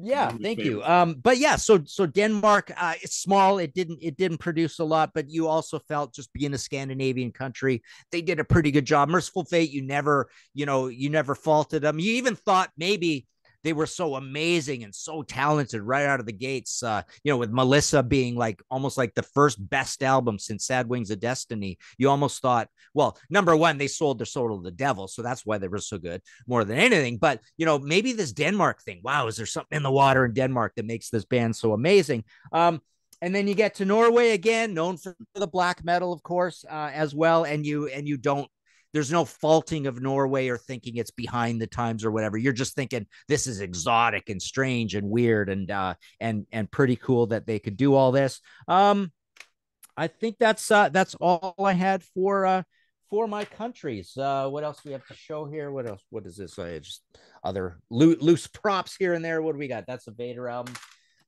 Yeah, thank you. Um, but yeah, so so Denmark, uh, it's small. It didn't it didn't produce a lot, but you also felt just being a Scandinavian country, they did a pretty good job. Mercyful Fate, you never, you know, you never faulted them. You even thought maybe they were so amazing and so talented right out of the gates. Uh, you know, with Melissa being like almost like the first best album since Sad Wings of Destiny, you almost thought, well, number one, they sold their soul to the devil, so that's why they were so good more than anything. But you know, maybe this Denmark thing. Wow, is there something in the water in Denmark that makes this band so amazing? Um, and then you get to Norway again, known for the black metal, of course, uh, as well. And you and you don't there's no faulting of Norway or thinking it's behind the times or whatever. You're just thinking this is exotic and strange and weird and uh and and pretty cool that they could do all this. Um I think that's uh that's all I had for uh for my countries. Uh what else do we have to show here? What else? What is this? Uh, just other loo- loose props here and there. What do we got? That's a Vader album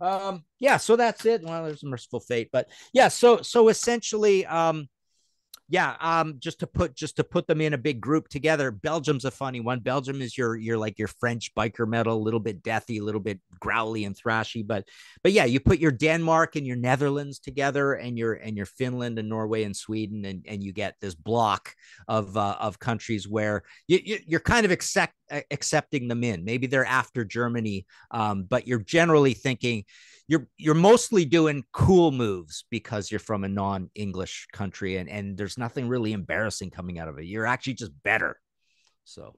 um yeah so that's it well there's a mercyful fate but yeah so so essentially um yeah, um, just to put just to put them in a big group together. Belgium's a funny one. Belgium is your your like your French biker metal, a little bit deathy, a little bit growly and thrashy, but but yeah, you put your Denmark and your Netherlands together, and your and your Finland and Norway and Sweden, and and you get this block of uh, of countries where you, you you're kind of accept accepting them in. Maybe they're after Germany, um, but you're generally thinking you're you're mostly doing cool moves because you're from a non-English country and and there's nothing really embarrassing coming out of it. You're actually just better. So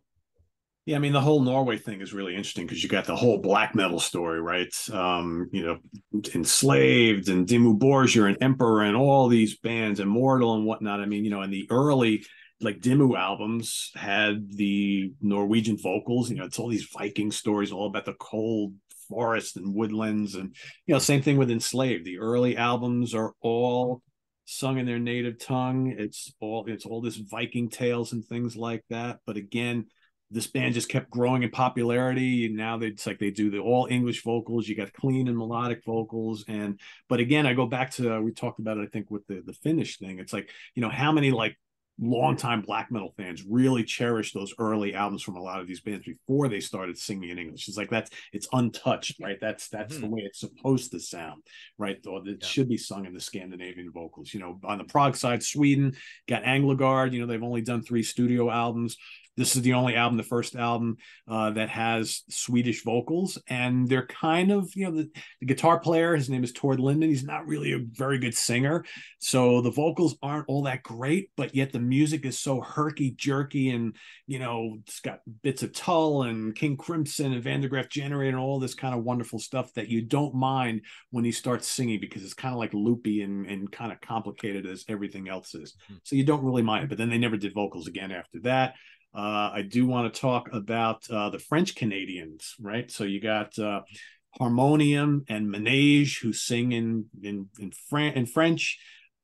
yeah, I mean the whole Norway thing is really interesting because you got the whole black metal story, right? Um, you know, enslaved and Dimmu Borgir and Emperor and all these bands, Immortal and whatnot. I mean, you know, in the early like Dimmu albums had the Norwegian vocals. You know, it's all these Viking stories, all about the cold forests and woodlands and you know same thing with enslaved. The early albums are all sung in their native tongue. It's all it's all this viking tales and things like that. But again this band just kept growing in popularity. And now they, it's like they do the all english vocals. You got clean and melodic vocals. And but again i go back to uh, we talked about it i think with the the finnish thing. It's like you know how many like longtime black metal fans really cherish those early albums from a lot of these bands before they started singing in English. It's like that's it's untouched, right? That's that's mm-hmm. the way it's supposed to sound, right? Or it yeah. should be sung in the Scandinavian vocals. You know, on the prog side, Sweden got Anglagard. You know, they've only done three studio albums. This is the only album, the first album uh, that has Swedish vocals, and they're kind of you know the, the guitar player. His name is Tord Lindman. He's not really a very good singer, so the vocals aren't all that great, but yet the music is so herky jerky, and you know it's got bits of Tull and King Crimson and Van der Graaf Generator and all this kind of wonderful stuff that you don't mind when he starts singing because it's kind of like loopy and and kind of complicated as everything else is. Mm-hmm. So you don't really mind. But then they never did vocals again after that. Uh, I do want to talk about uh, the French Canadians, right? So you got uh, Harmonium and Maneige who sing in in in, Fran- in French,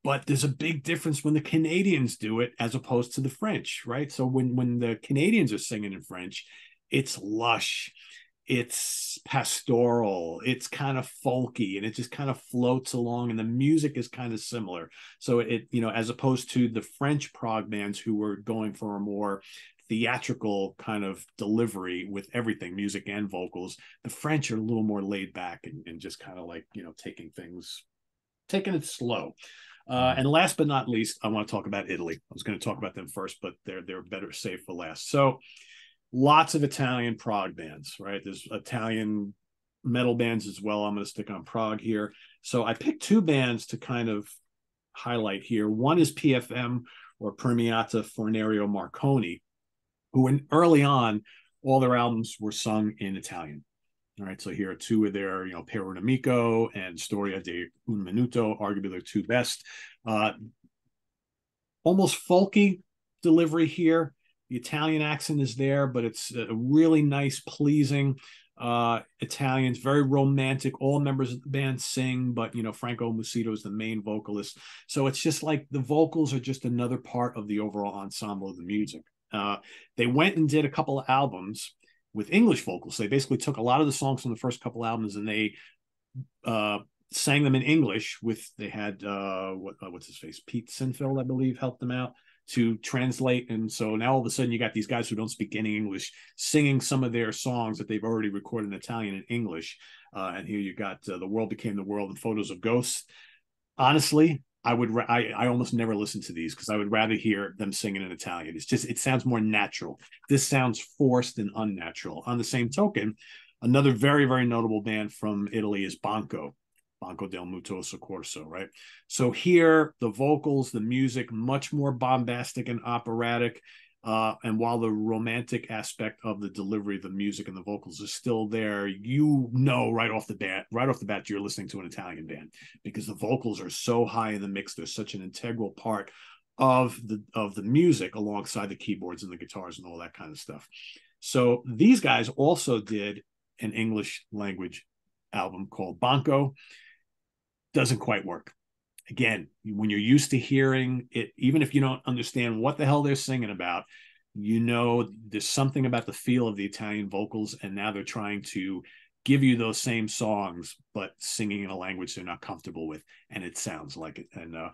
but there's a big difference when the Canadians do it as opposed to the French, right? So when when the Canadians are singing in French, it's lush it's pastoral it's kind of folky and it just kind of floats along and the music is kind of similar so it you know as opposed to the french prog bands who were going for a more theatrical kind of delivery with everything music and vocals the french are a little more laid back and, and just kind of like you know taking things taking it slow uh, and last but not least i want to talk about italy i was going to talk about them first but they're they're better safe for last so lots of Italian prog bands, right? There's Italian metal bands as well. I'm going to stick on prog here. So I picked two bands to kind of highlight here. One is PFM or Premiata Forneria Marconi, who in early on, all their albums were sung in Italian. All right, so here are two of their, you know, Per un Amico and Storia di un Minuto, arguably their two best. Uh, almost folky delivery here, the Italian accent is there, but it's a really nice, pleasing uh, Italian. It's very romantic. All members of the band sing, but you know Franco Mussida is the main vocalist. So it's just like the vocals are just another part of the overall ensemble of the music. Uh, they went and did a couple of albums with English vocals. They basically took a lot of the songs from the first couple albums and they uh, sang them in English. With they had uh, what, uh, what's his face, Pete Sinfield, I believe, helped them out to translate. And so now all of a sudden you got these guys who don't speak any English singing some of their songs that they've already recorded in Italian and English. Uh, and here you got uh, The World Became the World and Photos of Ghosts. Honestly, I would I, I almost never listen to these because I would rather hear them singing in Italian. It's just it sounds more natural. This sounds forced and unnatural. On the same token, another very very notable band from Italy is Banco. Banco del Mutuo Soccorso, right? So here, the vocals, the music, much more bombastic and operatic. Uh, and while the romantic aspect of the delivery, the music and the vocals is still there, you know right off the bat, right off the bat, you're listening to an Italian band because the vocals are so high in the mix. They're such an integral part of the of the music alongside the keyboards and the guitars and all that kind of stuff. So these guys also did an English language album called Banco doesn't quite work. Again, when you're used to hearing it, even if you don't understand what the hell they're singing about, you know there's something about the feel of the Italian vocals, and now they're trying to give you those same songs, but singing in a language they're not comfortable with, and it sounds like it. And uh,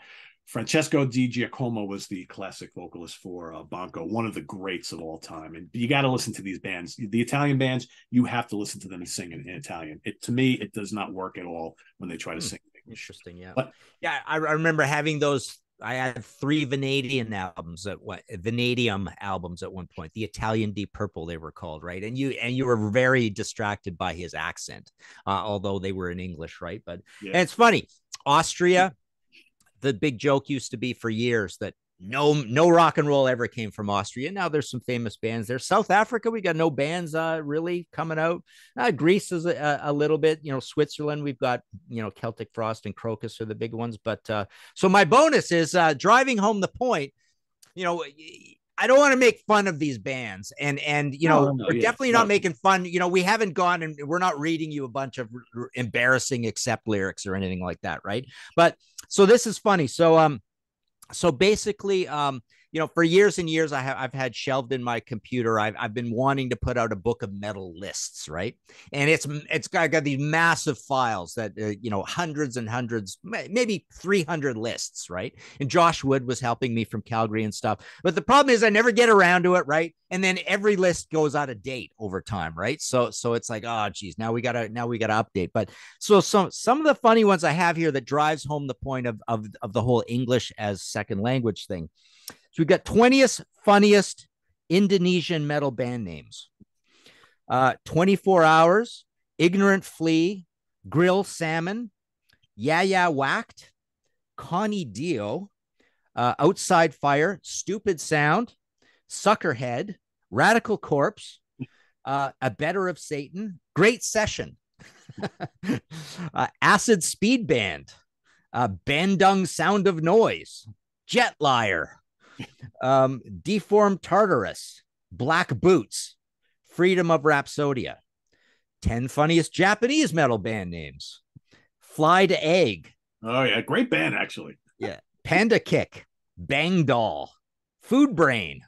Francesco Di Giacomo was the classic vocalist for uh, Banco, one of the greats of all time. And you got to listen to these bands. The Italian bands, you have to listen to them sing in, in Italian. It to me, it does not work at all when they try to hmm. sing Interesting. Yeah. But, yeah. I, I remember having those. I had three Vanadium albums at what Vanadium albums at one point. The Italian Deep Purple they were called, right? And you and you were very distracted by his accent, uh, although they were in English, right? But yeah. and it's funny, Austria. The big joke used to be for years that no no rock and roll ever came from austria now there's some famous bands there south africa we got no bands uh really coming out uh, greece is a, a, little bit you know switzerland we've got you know celtic frost and Krokus are the big ones but uh so my bonus is uh driving home the point you know I don't want to make fun of these bands, and and you know no, we're yeah, definitely not making fun. You know, we haven't gone and we're not reading you a bunch of r- embarrassing accept lyrics or anything like that, right? But so this is funny. So um, so basically um you know for years and years i have i've had shelved in my computer. I've, I've been wanting to put out a book of metal lists right? And it's it's got, got these massive files that uh, you know hundreds and hundreds maybe 300 lists right? And josh wood was helping me from calgary and stuff. But the problem is i never get around to it right? And then every list goes out of date over time right? So so it's like oh geez now we gotta now we gotta update. But so some some of the funny ones i have here that drives home the point of of, of the whole english as second language thing so we've got 20th funniest Indonesian metal band names. Uh, 24 Hours, Ignorant Flea, Grill Salmon, Yeah Whacked, Connie Dio, uh, Outside Fire, Stupid Sound, Suckerhead, Radical Corpse, uh, A Better of Satan, Great Session, uh, Acid Speed Band, uh, Bandung Sound of Noise, Jet Liar, um, Deformed Tartarus, Black Boots, Freedom of Rhapsodia, 10 funniest Japanese metal band names, Fly to Egg. Oh, yeah. Great band, actually. Yeah. Panda Kick, Bang Doll, Food Brain,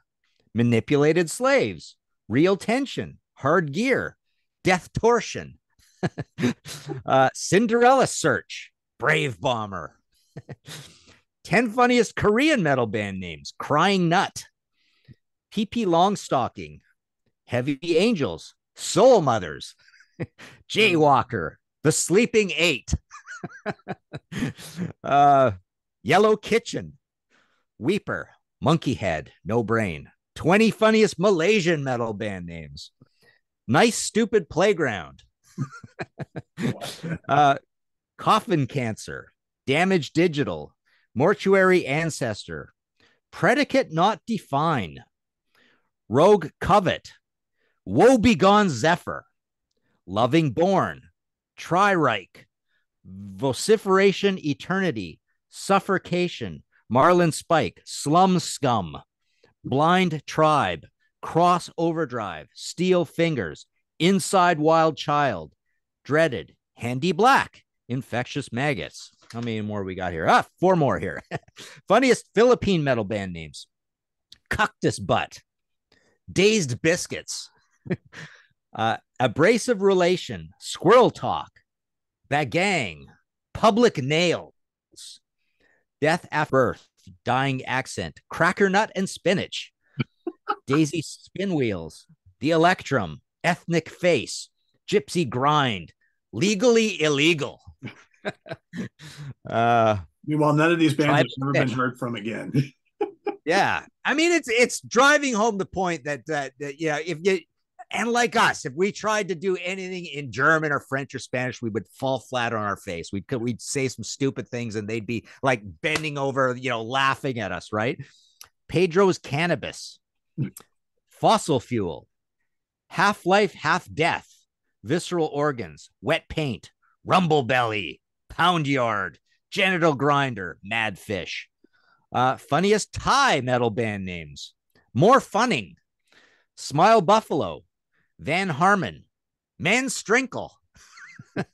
Manipulated Slaves, Real Tension, Hard Gear, Death Torsion, uh, Cinderella Search, Brave Bomber. 10 funniest Korean metal band names Crying Nut, PP Longstocking, Heavy Angels, Soul Mothers, Jaywalker, The Sleeping Eight, uh, Yellow Kitchen, Weeper, Monkey Head, No Brain, 20 funniest Malaysian metal band names, Nice Stupid Playground, uh, Coffin Cancer, Damage Digital, Mortuary Ancestor, Predicate Not Define, Rogue Covet, Woe Begone Zephyr, Loving Born, Tri-Reich, Vociferation Eternity, Suffocation, Marlin Spike, Slum Scum, Blind Tribe, Cross Overdrive, Steel Fingers, Inside Wild Child, Dreaded, Handy Black, Infectious Maggots. How many more we got here? Ah, four more here. Funniest Philippine metal band names. Cactus Butt, Dazed Biscuits, uh, Abrasive Relation, Squirrel Talk, Bagang, Public Nails, Death After Birth, Dying Accent, Cracker Nut and Spinach, Daisy Spin Wheels, The Electrum, Ethnic Face, Gypsy Grind, Legally Illegal. uh, Meanwhile, none of these bands have ever been heard from again. yeah, I mean it's it's driving home the point that that, that yeah, if you and like us, if we tried to do anything in German or French or Spanish, we would fall flat on our face. We'd we'd say some stupid things, and they'd be like bending over, you know, laughing at us. Right? Pedro's cannabis, fossil fuel, half life, half death, visceral organs, wet paint, rumble belly, pound yard, genital grinder, mad fish. Uh, funniest Thai metal band names: more funning, Smile Buffalo, Van Harmon, Man Strinkle,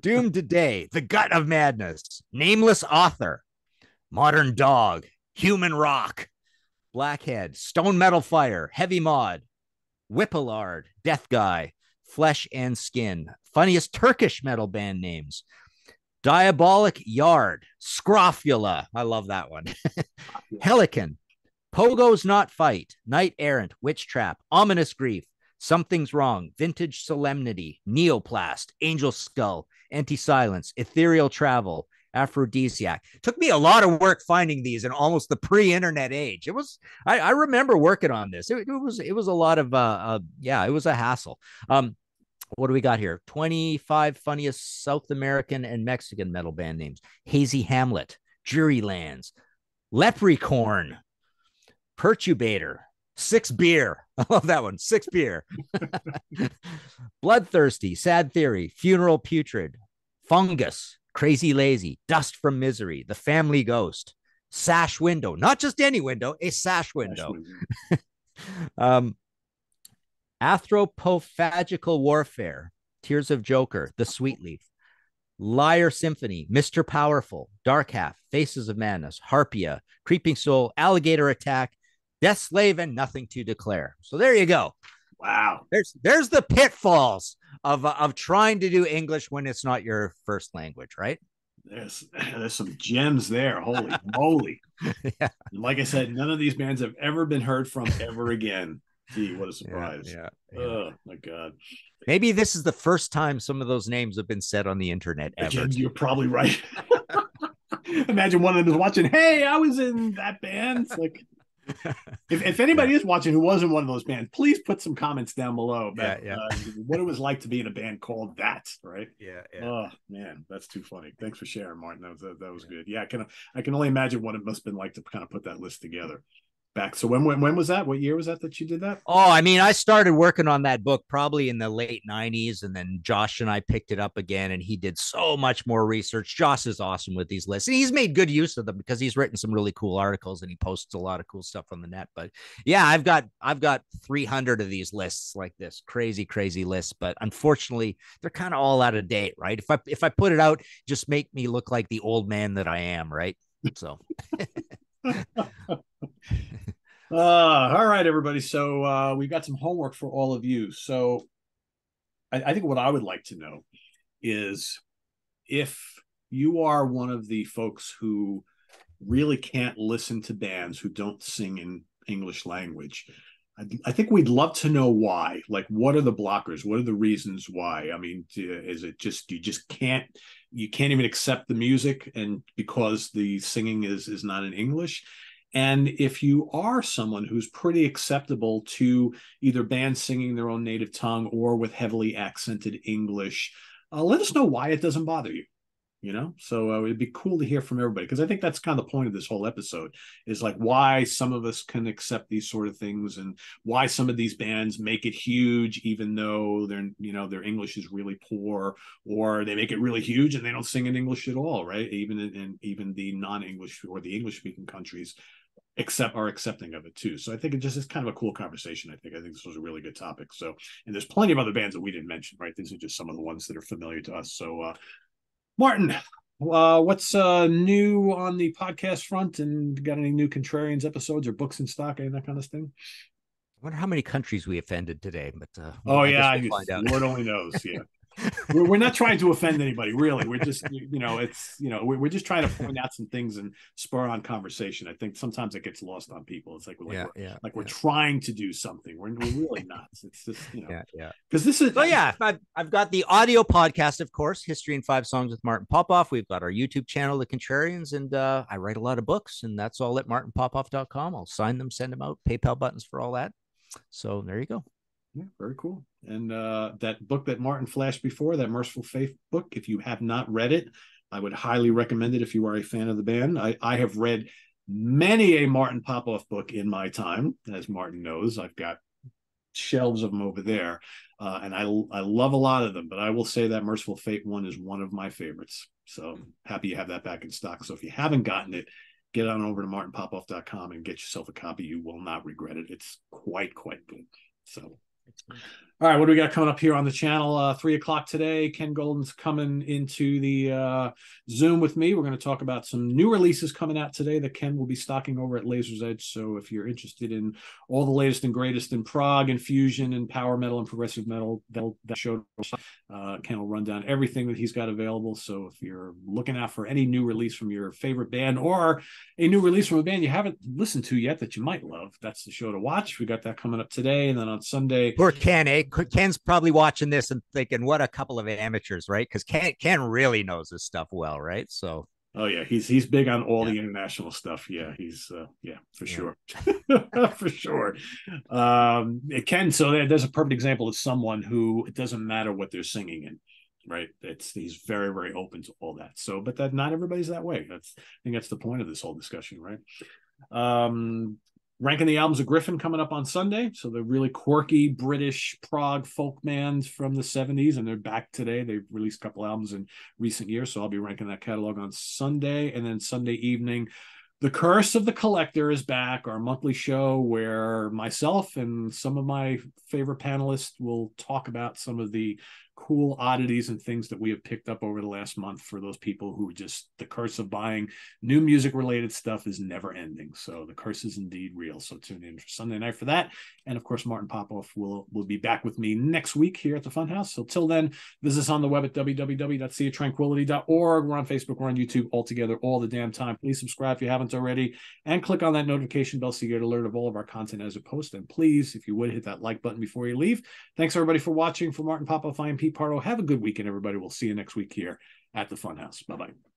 Doomed Today, The Gut of Madness, Nameless Author, Modern Dog, Human Rock, Blackhead, Stone Metal Fire, Heavy Mod, Whippilard, Death Guy, Flesh and Skin. Funniest Turkish metal band names. Diabolic Yard, Scrofula. I love that one. Helican, Pogo's Not Fight, Knight Errant, Witch Trap, Ominous Grief, Something's Wrong, Vintage Solemnity, Neoplast, Angel Skull, Anti Silence, Ethereal Travel, Aphrodisiac. Took me a lot of work finding these in almost the pre-internet age. It was I, I remember working on this. It, it, was it was a lot of uh, uh yeah, it was a hassle. Um what do we got here? 25 funniest South American and Mexican metal band names. Hazy Hamlet, Jurylands, Leprechaun, Perturbator, Six Beer. I love that one. Six Beer. Bloodthirsty, Sad Theory, Funeral Putrid, Fungus, Crazy Lazy, Dust from Misery, The Family Ghost, Sash Window, not just any window, a sash window. Sash window. um, Anthropophagical Warfare, Tears of Joker, The Sweet Leaf, Liar Symphony, Mr. Powerful, Dark Half, Faces of Madness, Harpia, Creeping Soul, Alligator Attack, Death Slave, and Nothing to Declare. So there you go. Wow. There's there's the pitfalls of uh, of trying to do English when it's not your first language, right? There's there's some gems there. Holy moly! yeah. Like I said, none of these bands have ever been heard from ever again. Gee, what a surprise! Yeah, yeah, yeah. Oh my god. Maybe this is the first time some of those names have been said on the internet ever. You're probably right. Imagine one of them is watching. Hey, I was in that band. It's like if, if anybody is watching who wasn't one of those bands, please put some comments down below about yeah, yeah. Uh, what it was like to be in a band called that. Right? Yeah, yeah. Oh man, that's too funny. Thanks for sharing, Martin. That was that, that was good. Yeah, I can I can only imagine what it must have been like to kind of put that list together back. So when, when when was that? What year was that that you did that? Oh, I mean, I started working on that book probably in the late '90s, and then Josh and I picked it up again, and he did so much more research. Josh is awesome with these lists, and he's made good use of them because he's written some really cool articles and he posts a lot of cool stuff on the net. But yeah, I've got I've got 300 of these lists like this, crazy, crazy lists. But unfortunately, they're kind of all out of date, right? If I if I put it out, just make me look like the old man that I am, right? So. uh, all right, everybody. So uh, we got some homework for all of you. So I, I think what I would like to know is if you are one of the folks who really can't listen to bands who don't sing in English language. I, I think we'd love to know why. Like, what are the blockers? What are the reasons why? I mean, is it just you just can't you can't even accept the music, and because the singing is is not in English? And if you are someone who's pretty acceptable to either bands singing their own native tongue or with heavily accented English, uh, let us know why it doesn't bother you. You know, so uh, it'd be cool to hear from everybody because I think that's kind of the point of this whole episode is like why some of us can accept these sort of things and why some of these bands make it huge even though their you know their English is really poor or they make it really huge and they don't sing in English at all, right? Even in, in even the non-English or the English speaking countries accept are accepting of it too. So I think it just is kind of a cool conversation. I think I think this was a really good topic. So and there's plenty of other bands that we didn't mention, right? These are just some of the ones that are familiar to us. So uh Martin, uh what's uh new on the podcast front and got any new contrarians episodes or books in stock, any that kind of thing? I wonder how many countries we offended today, but uh, well, oh yeah, we'll Lord only knows. Yeah, we're, we're not trying to offend anybody, really. We're just, you know, it's, you know, we're, we're just trying to point out some things and spur on conversation. I think sometimes it gets lost on people. It's like, like yeah, we're, yeah, like yeah. we're trying to do something. We're, we're really not. It's just, you know, yeah, yeah. Because this is, oh yeah, I've, I've got the audio podcast, of course, History in Five Songs with Martin Popoff. We've got our YouTube channel, The Contrarians, and uh, I write a lot of books, and that's all at martinpopoff.com. I'll sign them, send them out, PayPal buttons for all that. So there you go. Yeah, very cool. And uh, that book that Martin flashed before, that Mercyful Fate book, if you have not read it, I would highly recommend it if you are a fan of the band. I, I have read many a Martin Popoff book in my time, as Martin knows. I've got shelves of them over there, uh, and I I love a lot of them. But I will say that Mercyful Fate one is one of my favorites. So happy you have that back in stock. So if you haven't gotten it, get on over to martinpopoff.com and get yourself a copy. You will not regret it. It's quite quite good. So all right, what do we got coming up here on the channel? Uh, three o'clock today. Ken Golden's coming into the uh, Zoom with me. We're going to talk about some new releases coming out today that Ken will be stocking over at Laser's Edge. So if you're interested in all the latest and greatest in prog and fusion and power metal and progressive metal, that show uh, Ken will run down everything that he's got available. So if you're looking out for any new release from your favorite band or a new release from a band you haven't listened to yet that you might love, that's the show to watch. We got that coming up today, and then on Sunday, poor Ken, eh? Ken's probably watching this and thinking, "What a couple of amateurs!" Right? Because Ken Ken really knows this stuff well, right? So. Oh yeah, he's he's big on all yeah. the international stuff. Yeah, he's uh, yeah for yeah. sure, for sure. Um, Ken, so there's a perfect example of someone who it doesn't matter what they're singing in, right? It's he's very very open to all that. So, but that not everybody's that way. That's I think that's the point of this whole discussion, right? Um, ranking the albums of Gryphon coming up on Sunday. So the really quirky British prog folk bands from the 70s, and they're back today. They've released a couple albums in recent years. So I'll be ranking that catalog on Sunday. And then Sunday evening, The Curse of the Collector is back, our monthly show where myself and some of my favorite panelists will talk about some of the cool oddities and things that we have picked up over the last month for those people who just the curse of buying new music related stuff is never ending. So the curse is indeed real. So tune in for Sunday night for that. And of course, Martin Popoff will will be back with me next week here at the Funhouse. So till then, visit us on the web at www.seatranquility.org. We're on Facebook, we're on YouTube all together all the damn time. Please subscribe if you haven't already and click on that notification bell so you get alert of all of our content as it posts. And please, if you would, hit that like button before you leave. Thanks everybody for watching. For Martin Popoff, I am Pete Pardo. Have a good weekend, everybody. We'll see you next week here at the Funhouse. Bye bye.